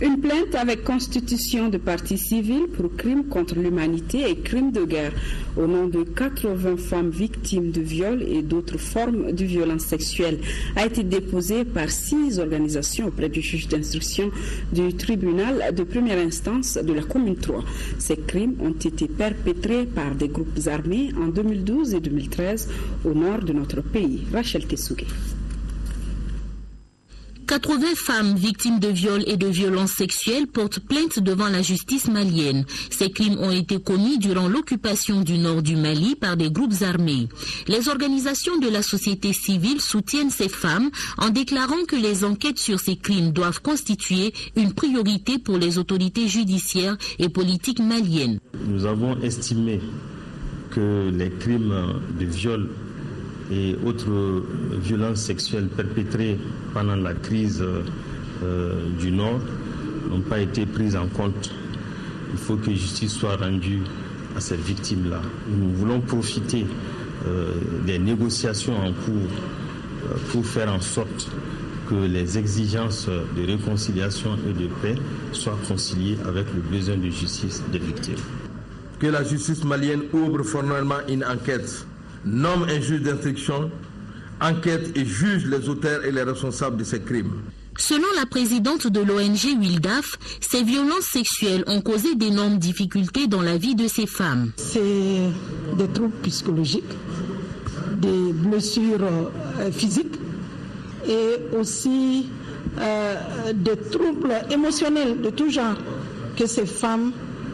[SPEAKER 1] Une plainte avec constitution de partie civile pour crimes contre l'humanité et crimes de guerre au nom de 80 femmes victimes de viols et d'autres formes de violence sexuelle a été déposée par six organisations auprès du juge d'instruction du tribunal de première instance de la commune 3. Ces crimes ont été perpétrés par des groupes armés en 2012 et 2013 au nord de notre pays. Rachel Tessougé.
[SPEAKER 37] 80 femmes victimes de viols et de violences sexuelles portent plainte devant la justice malienne. Ces crimes ont été commis durant l'occupation du nord du Mali par des groupes armés. Les organisations de la société civile soutiennent ces femmes en déclarant que les enquêtes sur ces crimes doivent constituer une priorité pour les autorités judiciaires et politiques maliennes.
[SPEAKER 38] Nous avons estimé que les crimes de viol et autres violences sexuelles perpétrées pendant la crise euh, du Nord n'ont pas été prises en compte. Il faut que justice soit rendue à ces victimes-là. Nous voulons profiter euh, des négociations en cours euh, pour faire en sorte que les exigences de réconciliation et de paix soient conciliées avec le besoin de justice des victimes.
[SPEAKER 39] Que la justice malienne ouvre formellement une enquête nomme un juge d'instruction, enquête et juge les auteurs et les responsables de ces crimes.
[SPEAKER 37] Selon la présidente de l'ONG Wildaf, ces violences sexuelles ont causé d'énormes difficultés dans la vie de ces femmes.
[SPEAKER 20] C'est des troubles psychologiques, des blessures euh, physiques et aussi euh, des troubles émotionnels de tout genre que ces femmes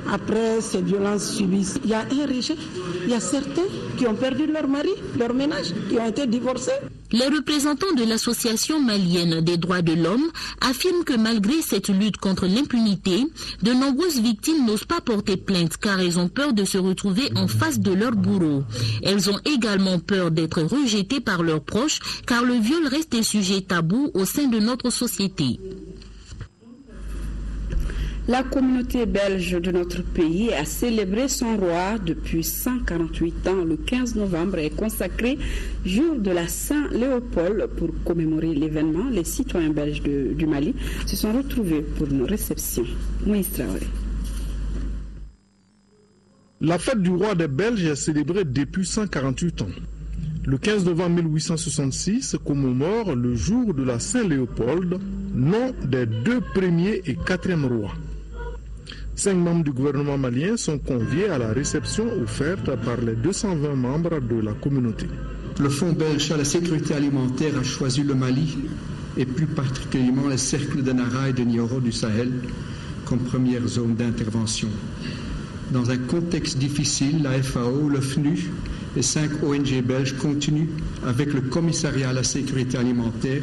[SPEAKER 20] après ces violences subies, il y a un rejet. Il y a certains qui ont perdu leur mari, leur ménage, qui ont été divorcés.
[SPEAKER 37] Les représentants de l'Association malienne des droits de l'homme affirment que malgré cette lutte contre l'impunité, de nombreuses victimes n'osent pas porter plainte car elles ont peur de se retrouver en face de leur bourreau. Elles ont également peur d'être rejetées par leurs proches car le viol reste un sujet tabou au sein de notre société.
[SPEAKER 1] La communauté belge de notre pays a célébré son roi depuis 148 ans. Le 15 novembre est consacré jour de la Saint-Léopold pour commémorer l'événement. Les citoyens belges du Mali se sont retrouvés pour une réception.
[SPEAKER 21] La fête du roi des Belges est célébrée depuis 148 ans. Le 15 novembre 1866 commémore le jour de la Saint-Léopold, nom des deux premiers et quatrième rois. Cinq membres du gouvernement malien sont conviés à la réception offerte par les 220 membres de la communauté.
[SPEAKER 36] Le Fonds belge à la sécurité alimentaire a choisi le Mali et plus particulièrement les cercles de Nara et de Nioro du Sahel comme première zone d'intervention. Dans un contexte difficile, la FAO, le FNU et cinq ONG belges continuent avec le commissariat à la sécurité alimentaire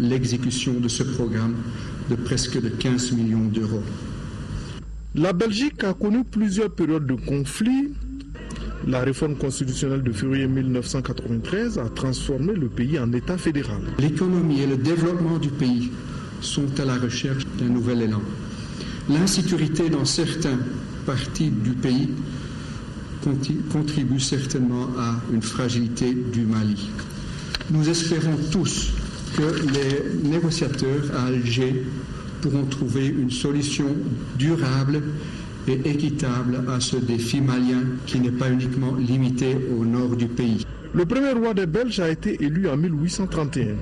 [SPEAKER 36] l'exécution de ce programme de presque de 15 millions d'euros.
[SPEAKER 21] La Belgique a connu plusieurs périodes de conflit. La réforme constitutionnelle de février 1993 a transformé le pays en État fédéral.
[SPEAKER 36] L'économie et le développement du pays sont à la recherche d'un nouvel élan. L'insécurité dans certaines parties du pays contribue certainement à une fragilité du Mali. Nous espérons tous que les négociateurs à Alger pourront trouver une solution durable et équitable à ce défi malien qui n'est pas uniquement limité au nord du pays.
[SPEAKER 21] Le premier roi des Belges a été élu en 1831.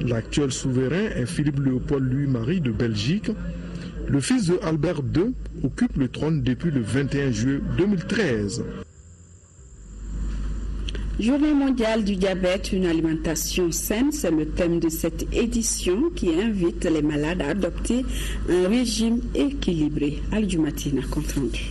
[SPEAKER 21] L'actuel souverain est Philippe Léopold Louis-Marie de Belgique. Le fils de Albert II occupe le trône depuis le 21 juillet 2013.
[SPEAKER 1] Journée mondiale du diabète, une alimentation saine, c'est le thème de cette édition qui invite les malades à adopter un régime équilibré. Ali Matina, compte rendu.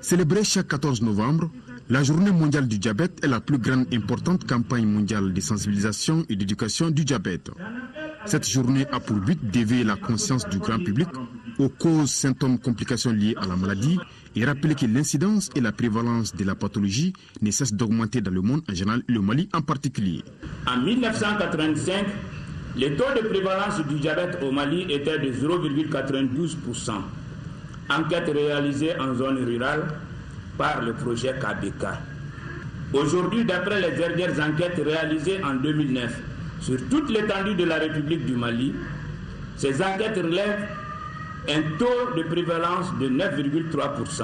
[SPEAKER 40] Célébrée chaque 14 novembre, la Journée mondiale du diabète est la plus grande importante campagne mondiale de sensibilisation et d'éducation du diabète. Cette journée a pour but d'éveiller la conscience du grand public aux causes, symptômes, complications liées à la maladie et rappeler que l'incidence et la prévalence de la pathologie ne cessent d'augmenter dans le monde en général le Mali en particulier.
[SPEAKER 41] En 1985, le taux de prévalence du diabète au Mali était de 0,92%. Enquête réalisée en zone rurale par le projet KBK. Aujourd'hui, d'après les dernières enquêtes réalisées en 2009 sur toute l'étendue de la République du Mali,
[SPEAKER 42] Ces enquêtes relèvent un taux de prévalence de 9,3%.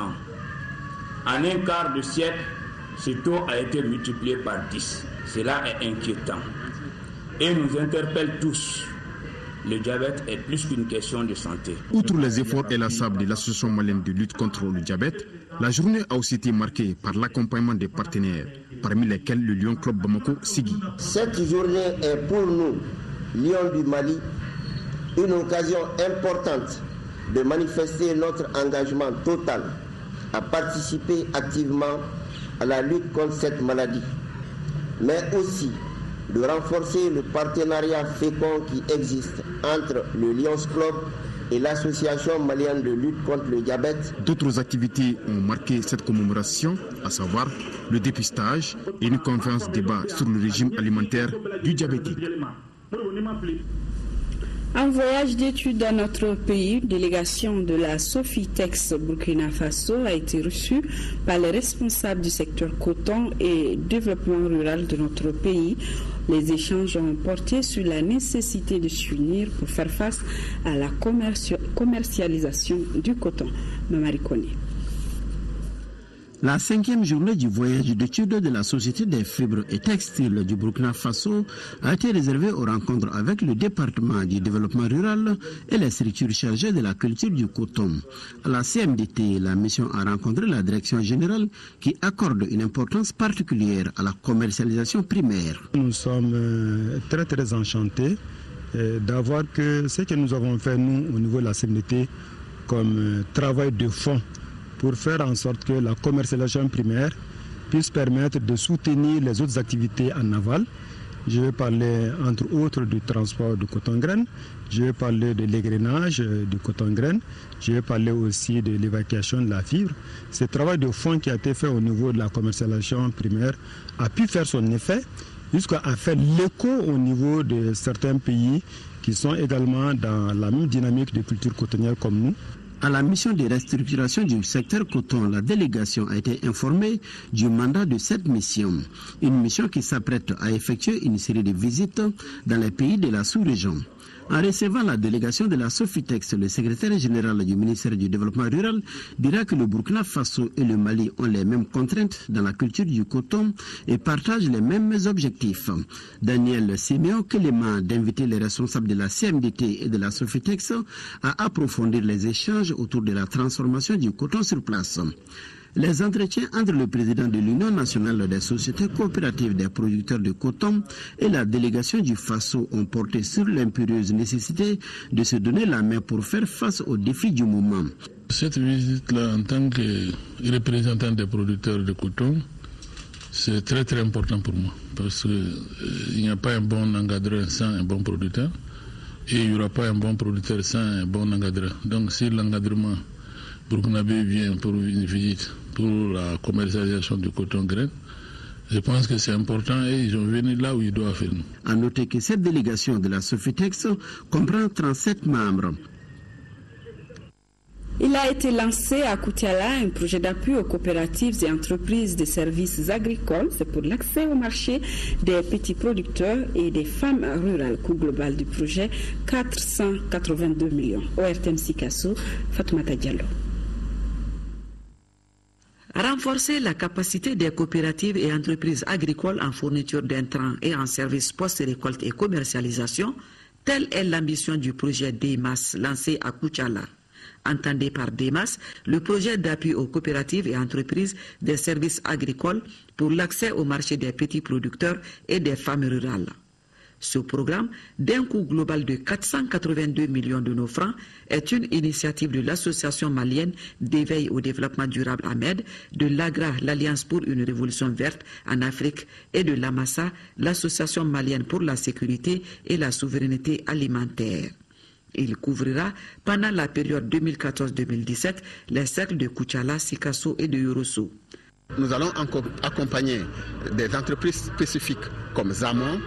[SPEAKER 42] En un quart de siècle, ce taux a été multiplié par 10. Cela est inquiétant et nous interpelle tous. Le diabète est plus qu'une question de santé.
[SPEAKER 40] Outre les efforts élassables de l'Association malienne de lutte contre le diabète, la journée a aussi été marquée par l'accompagnement des partenaires, parmi lesquels le Lyon Club Bamako Sigui.
[SPEAKER 22] Cette journée est pour nous, Lyon du Mali, une occasion importante de manifester notre engagement total à participer activement à la lutte contre cette maladie, mais aussi de renforcer le partenariat fécond qui existe entre le Lions Club et l'Association malienne de lutte contre le diabète.
[SPEAKER 40] D'autres activités ont marqué cette commémoration, à savoir le dépistage et une conférence débat sur le régime alimentaire du diabétique.
[SPEAKER 1] En voyage d'études dans notre pays, délégation de la Sofitex Burkina Faso a été reçue par les responsables du secteur coton et développement rural de notre pays. Les échanges ont porté sur la nécessité de s'unir pour faire face à la commercialisation du coton. Mamari
[SPEAKER 43] la cinquième journée du voyage d'études de la Société des fibres et textiles du Burkina Faso a été réservée aux rencontres avec le département du développement rural et les structures chargées de la culture du coton. À la CMDT, la mission a rencontré la direction générale qui accorde une importance particulière à la commercialisation primaire.
[SPEAKER 36] Nous sommes euh, très très enchantés euh, d'avoir que ce que nous avons fait nous au niveau de la CMDT comme euh, travail de fond pour faire en sorte que la commercialisation primaire puisse permettre de soutenir les autres activités en aval. Je vais parler entre autres du transport du coton-graine, je vais parler de l'égrenage euh, du coton-graine, je vais parler aussi de l'évacuation de la fibre. Ce travail de fond qui a été fait au niveau de la commercialisation primaire a pu faire son effet jusqu'à faire l'écho au niveau de certains pays qui sont également dans la même dynamique de culture cotonnière comme nous
[SPEAKER 43] à la mission de restructuration du secteur coton, la délégation a été informée du mandat de cette mission. Une mission qui s'apprête à effectuer une série de visites dans les pays de la sous-région. En recevant la délégation de la Sofitex, le secrétaire général du ministère du Développement rural dira que le Burkina Faso et le Mali ont les mêmes contraintes dans la culture du coton et partagent les mêmes objectifs. Daniel Siméon Kelema d'inviter les responsables de la CMDT et de la Sofitex à approfondir les échanges autour de la transformation du coton sur place. Les entretiens entre le président de l'Union nationale des sociétés coopératives des producteurs de coton et la délégation du FASO ont porté sur l'impérieuse nécessité de se donner la main pour faire face aux défis du moment.
[SPEAKER 38] Cette visite-là, en tant que représentant des producteurs de coton, c'est très très important pour moi parce qu'il euh, n'y a pas un bon encadreur sans un bon producteur et il n'y aura pas un bon producteur sans un bon encadreur. Donc si l'encadrement burkinabé vient pour une visite pour la commercialisation du coton grain. Je pense que c'est important et ils ont venu là où ils doivent venir.
[SPEAKER 43] A noter que cette délégation de la Sofitex comprend 37 membres.
[SPEAKER 1] Il a été lancé à Koutiala un projet d'appui aux coopératives et entreprises de services agricoles. C'est pour l'accès au marché des petits producteurs et des femmes rurales. Coût global du projet 482 millions. ORTM Sikasso, Fatoumata Diallo.
[SPEAKER 44] Renforcer la capacité des coopératives et entreprises agricoles en fourniture d'intrants et en services post-récolte et commercialisation, telle est l'ambition du projet DEMAS lancé à Kouchala. Entendez par DEMAS le projet d'appui aux coopératives et entreprises des services agricoles pour l'accès au marché des petits producteurs et des femmes rurales. Ce programme, d'un coût global de 482 millions de nos francs, est une initiative de l'Association malienne d'éveil au développement durable AMED, de l'AGRA, l'Alliance pour une révolution verte en Afrique, et de l'AMASA, l'Association malienne pour la sécurité et la souveraineté alimentaire. Il couvrira pendant la période 2014-2017 les cercles de Kuchala, Sikasso et de Yorosso.
[SPEAKER 45] Nous allons accompagner des entreprises spécifiques comme Zamon,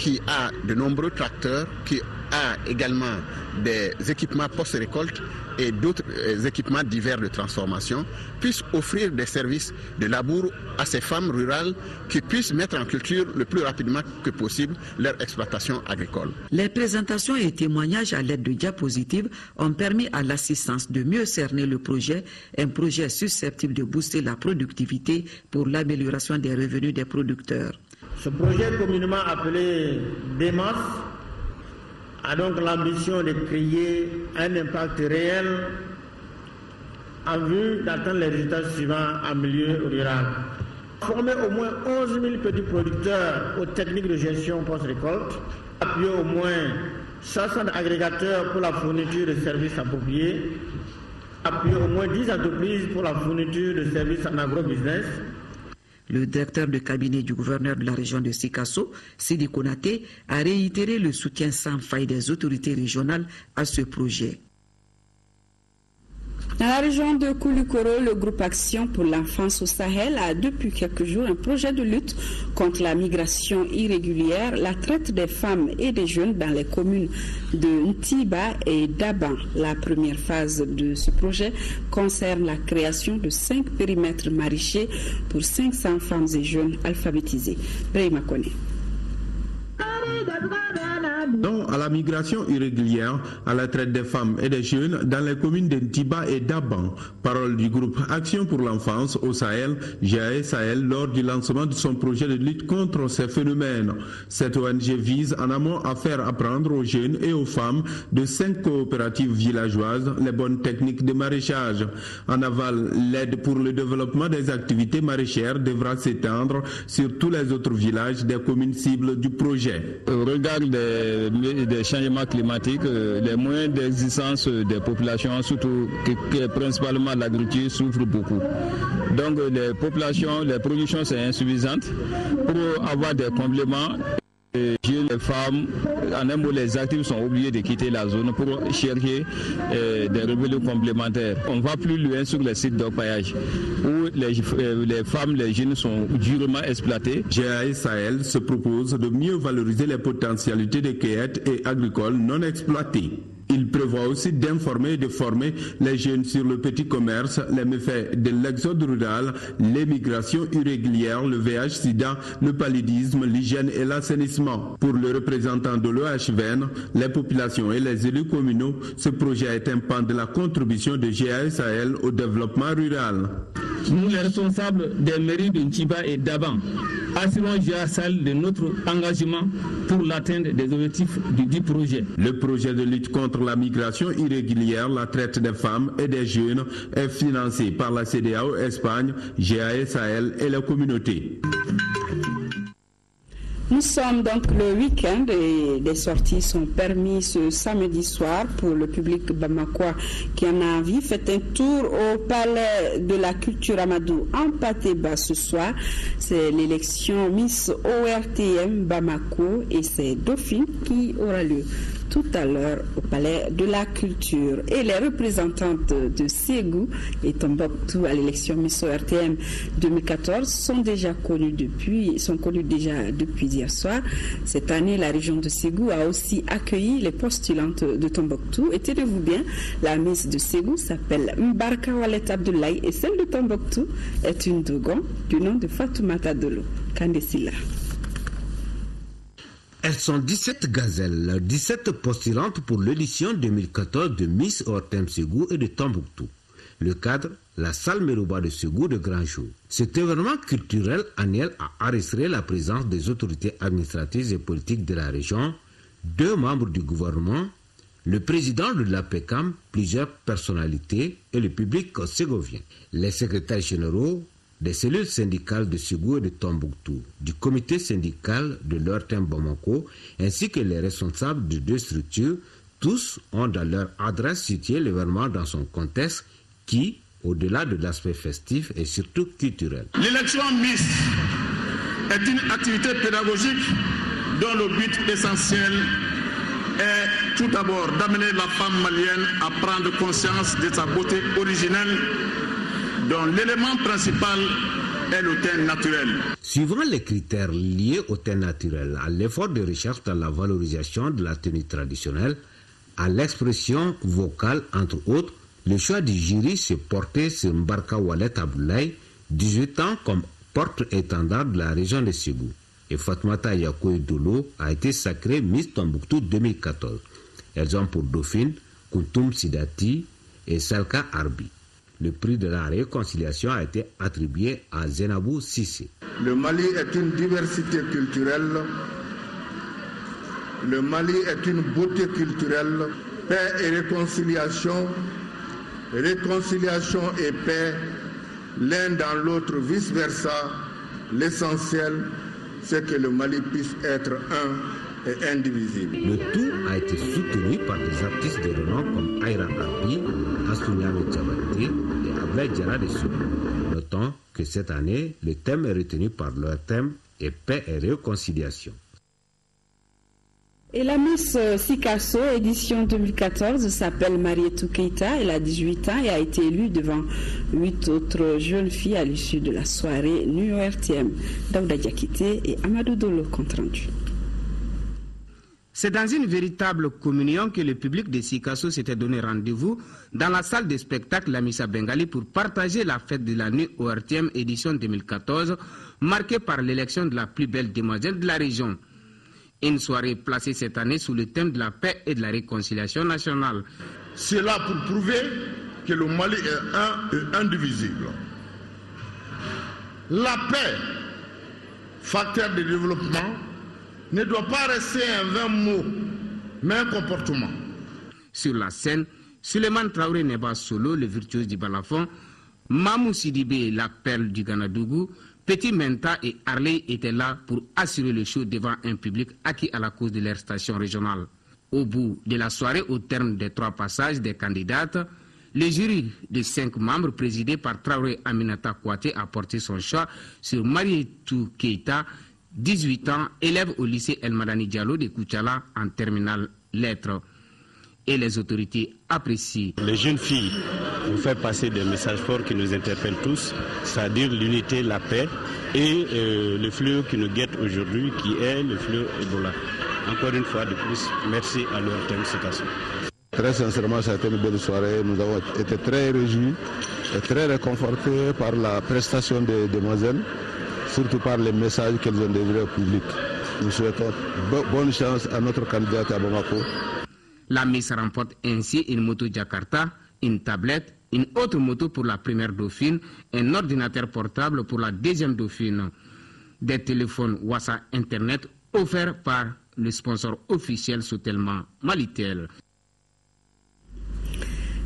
[SPEAKER 45] qui a de nombreux tracteurs, qui a également des équipements post-récolte
[SPEAKER 40] et d'autres euh, équipements divers de transformation puissent offrir des services de labour à ces femmes rurales qui puissent mettre en culture le plus rapidement que possible leur exploitation agricole.
[SPEAKER 44] Les présentations et témoignages à l'aide de diapositives ont permis à l'assistance de mieux cerner le projet, un projet susceptible de booster la productivité pour l'amélioration des revenus des producteurs.
[SPEAKER 30] Ce projet communément appelé DEMAS a donc l'ambition de créer un impact réel en vue d'atteindre les résultats suivants en milieu rural. Former au moins 11 000 petits producteurs aux techniques de gestion post-récolte, appuyer au moins 60 agrégateurs pour la fourniture de services appropriés, appuyer au moins 10 entreprises pour la fourniture de services en agrobusiness,
[SPEAKER 44] le directeur de cabinet du gouverneur de la région de Sikasso, Sidi Konate, a réitéré le soutien sans faille des autorités régionales à ce projet.
[SPEAKER 1] Dans la région de Koulikoro, le groupe Action pour l'enfance au Sahel a depuis quelques jours un projet de lutte contre la migration irrégulière, la traite des femmes et des jeunes dans les communes de Ntiba et d'Aban. La première phase de ce projet concerne la création de cinq périmètres maraîchers pour 500 femmes et jeunes alphabétisés. Brahima
[SPEAKER 5] non à la migration irrégulière, à la traite des femmes et des jeunes dans les communes d'Entiba et d'Aban. Parole du groupe Action pour l'enfance au Sahel, GAE Sahel, lors du lancement de son projet de lutte contre ces phénomènes. Cette ONG vise en amont à faire apprendre aux jeunes et aux femmes de cinq coopératives villageoises les bonnes techniques de maraîchage. En aval, l'aide pour le développement des activités maraîchères devra s'étendre sur tous les autres villages des communes cibles du projet.
[SPEAKER 9] Au regard des, changements climatiques, euh, les moyens d'existence des populations, surtout que, principalement l'agriculture, souffrent beaucoup. Donc les populations, les productions sont insuffisantes pour avoir des compléments les jeunes, les femmes, en un mot, les actifs sont obligés de quitter la zone pour chercher euh, des revenus complémentaires. On va plus loin sur les sites d'orpaillage où les, euh, les, femmes, les jeunes sont durement exploités.
[SPEAKER 5] GAE Sahel se propose de mieux valoriser les potentialités des cueillettes et agricoles non exploitées. Il prévoit aussi d'informer et de former les jeunes sur le petit commerce, les méfaits de l'exode rural, l'émigration irrégulière, le VIH-Sida, le paludisme, l'hygiène et l'assainissement. Pour le représentant de l'OHVN, les populations et les élus communaux, ce projet est un pan de la contribution de GASAL au développement rural.
[SPEAKER 9] Nous, les responsables des mairies de Nchiba et d'Aban, assurons GASAL de notre engagement pour l'atteinte des objectifs du projet.
[SPEAKER 5] Le projet de lutte contre la migration irrégulière, la traite des femmes et des jeunes est financé par la CDAO Espagne, GAE Sahel et la communauté.
[SPEAKER 1] Nous sommes donc le week-end et des sorties sont permis ce samedi soir pour le public bamakois qui en a envie. Faites un tour au palais de la culture Amadou en Patéba ce soir. C'est l'élection Miss ORTM Bamako et c'est Dauphine qui aura lieu tout à l'heure au Palais de la Culture. Et les représentantes de Ségou et Tombouctou à l'élection Miss RTM 2014 sont déjà connues depuis, sont connues déjà depuis hier soir. Cette année, la région de Ségou a aussi accueilli les postulantes de Tombouctou. Et tenez-vous bien, la Miss de Ségou s'appelle Mbarka Walet Abdoulaye et celle de Tombouctou est une Dogon du nom de Fatoumata Dolo. Kandesila.
[SPEAKER 46] Elles sont 17 gazelles, 17 postulantes pour l'édition 2014 de Miss Hortem Ségou et de Tombouctou. Le cadre, la salle Merouba de Ségou de Grand Jour. Cet événement culturel annuel a enregistré la présence des autorités administratives et politiques de la région, deux membres du gouvernement, le président de la PECAM, plusieurs personnalités et le public ségovien. Les secrétaires généraux des cellules syndicales de Ségou et de Tombouctou, du comité syndical de l'Ortem Bamako, ainsi que les responsables de deux structures, tous ont dans leur adresse situé l'événement dans son contexte qui, au-delà de l'aspect festif, est surtout culturel.
[SPEAKER 47] L'élection Miss est une activité pédagogique dont le but essentiel est tout d'abord d'amener la femme malienne à prendre conscience de sa beauté originelle dont l'élément principal est le teint naturel.
[SPEAKER 46] Suivant les critères liés au teint naturel, à l'effort de recherche dans la valorisation de la tenue traditionnelle, à l'expression vocale, entre autres, Le choix du jury se portait sur Mbarka Walet Aboulaye, 18 ans comme porte-étendard de la région de Ségou. Et Fatmata Yakoy a été sacrée Miss Tombouctou 2014. Elles ont pour dauphine Koutoum Sidati et Salka Arbi. Le prix de la réconciliation a été attribué à Zenabou Sissé.
[SPEAKER 48] Le Mali est une diversité culturelle. Le Mali est une beauté culturelle. Paix et réconciliation. Réconciliation et paix, l'un dans l'autre, vice-versa. L'essentiel, c'est que le Mali puisse être un et indivisible.
[SPEAKER 46] Le tout a été soutenu par des artistes de renom comme Aira Abi, Asunyame Djabate et Ablaï Djara. Notons que cette année, le thème est retenu par leur thème et paix et réconciliation.
[SPEAKER 1] Et la Miss Sikasso, édition 2014, s'appelle Marietou Keita. Elle a 18 ans et a été élue devant 8 autres jeunes filles à l'issue de la soirée New RTM. Daouda Diakite et Amadou Dolo compte rendu.
[SPEAKER 43] C'est dans une véritable communion que le public de Sikasso s'était donné rendez-vous dans la salle de spectacle La Missa Bengali pour partager la fête de la nuit ORTM édition 2014, marquée par l'élection de la plus belle demoiselle de la région. Une soirée placée cette année sous le thème de la paix et de la réconciliation nationale.
[SPEAKER 48] C'est là pour prouver que le Mali est un et indivisible. La paix, facteur de développement, ne doit pas rester un vain mot, mais un comportement.
[SPEAKER 43] Sur la scène, Suleiman Traoré Neba Solo, le virtuose du balafon, Mamou Sidibé, la perle du Ganadougou, Petit Menta et Harley étaient là pour assurer le show devant un public acquis à la cause de leur station régionale. Au bout de la soirée, au terme des trois passages des candidates, le jury de cinq membres présidé par Traoré Aminata Kouate a porté son choix sur Marietou Keita, 18 ans, élève au lycée El Madani Diallo de Kouchala en terminale lettres. Et les autorités apprécient.
[SPEAKER 38] Les jeunes filles vous font passer des messages forts qui nous interpellent tous, c'est-à-dire l'unité, la paix et euh, le fleuve qui nous guette aujourd'hui, qui est le fleuve Ebola. Encore une fois de plus, merci à leur citation.
[SPEAKER 49] Très sincèrement, ça a été une belle soirée. Nous avons été très réjouis et très réconfortés par la prestation des demoiselles surtout par les messages qu'elles ont délivrés au public. Nous souhaitons bonne chance à notre candidate à Bamako.
[SPEAKER 43] La Miss remporte ainsi une moto Jakarta, une tablette, une autre moto pour la première dauphine, un ordinateur portable pour la deuxième dauphine, des téléphones WhatsApp Internet offerts par le sponsor officiel Soutelma Malitel.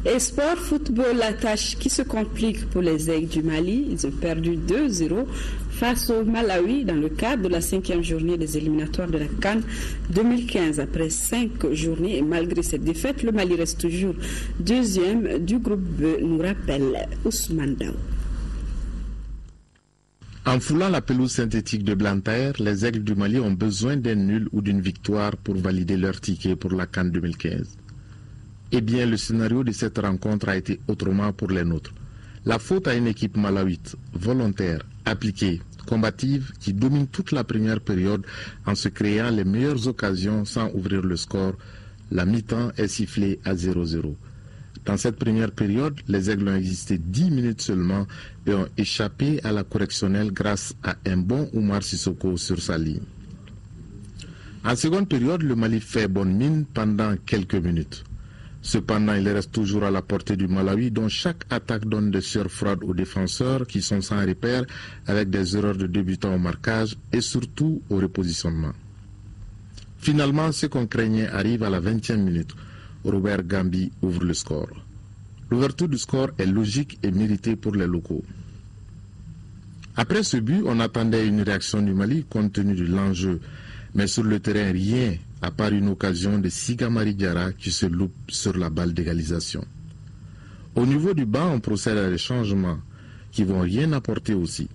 [SPEAKER 1] Et sport, football, la tâche qui se complique pour les aigles du Mali. Ils ont perdu 2-0 face au Malawi dans le cadre de la cinquième journée des éliminatoires de la Cannes 2015. Après cinq journées et malgré cette défaite, le Mali reste toujours deuxième du groupe B, nous rappelle Ousmane Daou.
[SPEAKER 50] En foulant la pelouse synthétique de Blantyre, les Aigles du Mali ont besoin d'un nul ou d'une victoire pour valider leur ticket pour la Cannes 2015. Eh bien, le scénario de cette rencontre a été autrement pour les nôtres. La faute à une équipe malawite, volontaire, appliquée, combative, qui domine toute la première période en se créant les meilleures occasions sans ouvrir le score. La mi-temps est sifflée à 0-0. Dans cette première période, les aigles ont existé 10 minutes seulement et ont échappé à la correctionnelle grâce à un bon Oumar Sissoko sur sa ligne. En seconde période, le Mali fait bonne mine pendant quelques minutes. Cependant, il reste toujours à la portée du Malawi, dont chaque attaque donne des sueurs froides aux défenseurs qui sont sans repère, avec des erreurs de débutants au marquage et surtout au repositionnement. Finalement, ce qu'on craignait arrive à la 20e minute. Robert Gambi ouvre le score. L'ouverture du score est logique et méritée pour les locaux. Après ce but, on attendait une réaction du Mali compte tenu de l'enjeu. Mais sur le terrain, rien, à part une occasion de Sigamari Diarra qui se loupe sur la balle d'égalisation. Au niveau du banc, on procède à des changements qui vont rien apporter aussi.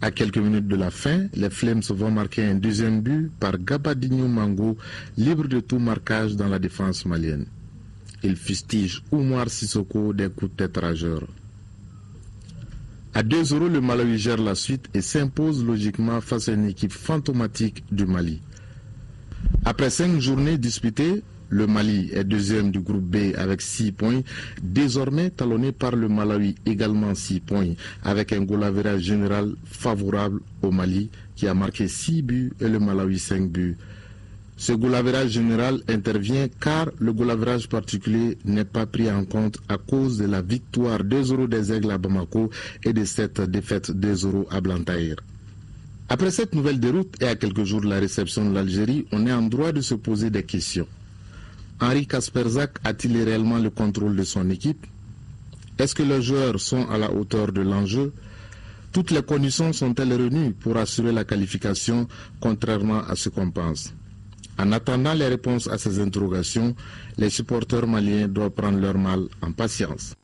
[SPEAKER 50] À quelques minutes de la fin, les Flames vont marquer un deuxième but par Gabadinho Mango, libre de tout marquage dans la défense malienne. Il fustige Oumar Sissoko des coups de tête rageurs. À 2-0, le Malawi gère la suite et s'impose logiquement face à une équipe fantomatique du Mali. Après cinq journées disputées, Le Mali est deuxième du groupe B avec 6 points, désormais talonné par le Malawi également 6 points, avec un goal général favorable au Mali qui a marqué 6 buts et le Malawi 5 buts. Ce goal général intervient car le goal particulier n'est pas pris en compte à cause de la victoire 2-0 des Aigles à Bamako et de cette défaite 2-0 à Blantyre. Après cette nouvelle déroute et à quelques jours de la réception de l'Algérie, on est en droit de se poser des questions. Henri Kasperzak a-t-il réellement le contrôle de son équipe? Est-ce que les joueurs sont à la hauteur de l'enjeu? Toutes les conditions sont-elles réunies pour assurer la qualification, contrairement à ce qu'on pense? En attendant les réponses à ces interrogations, les supporters maliens doivent prendre leur mal en patience.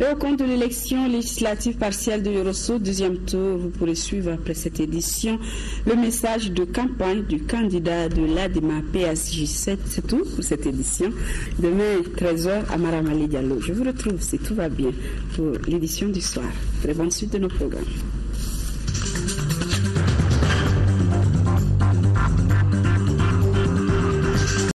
[SPEAKER 1] Et au compte de l'élection législative partielle de Yorosso, deuxième tour, vous pourrez suivre après cette édition le message de campagne du candidat de l'ADEMA PSJ7. C'est tout pour cette édition. Demain, 13h, à Maramali Diallo. Je vous retrouve, si tout va bien, pour l'édition du soir. Très bonne suite de nos programmes.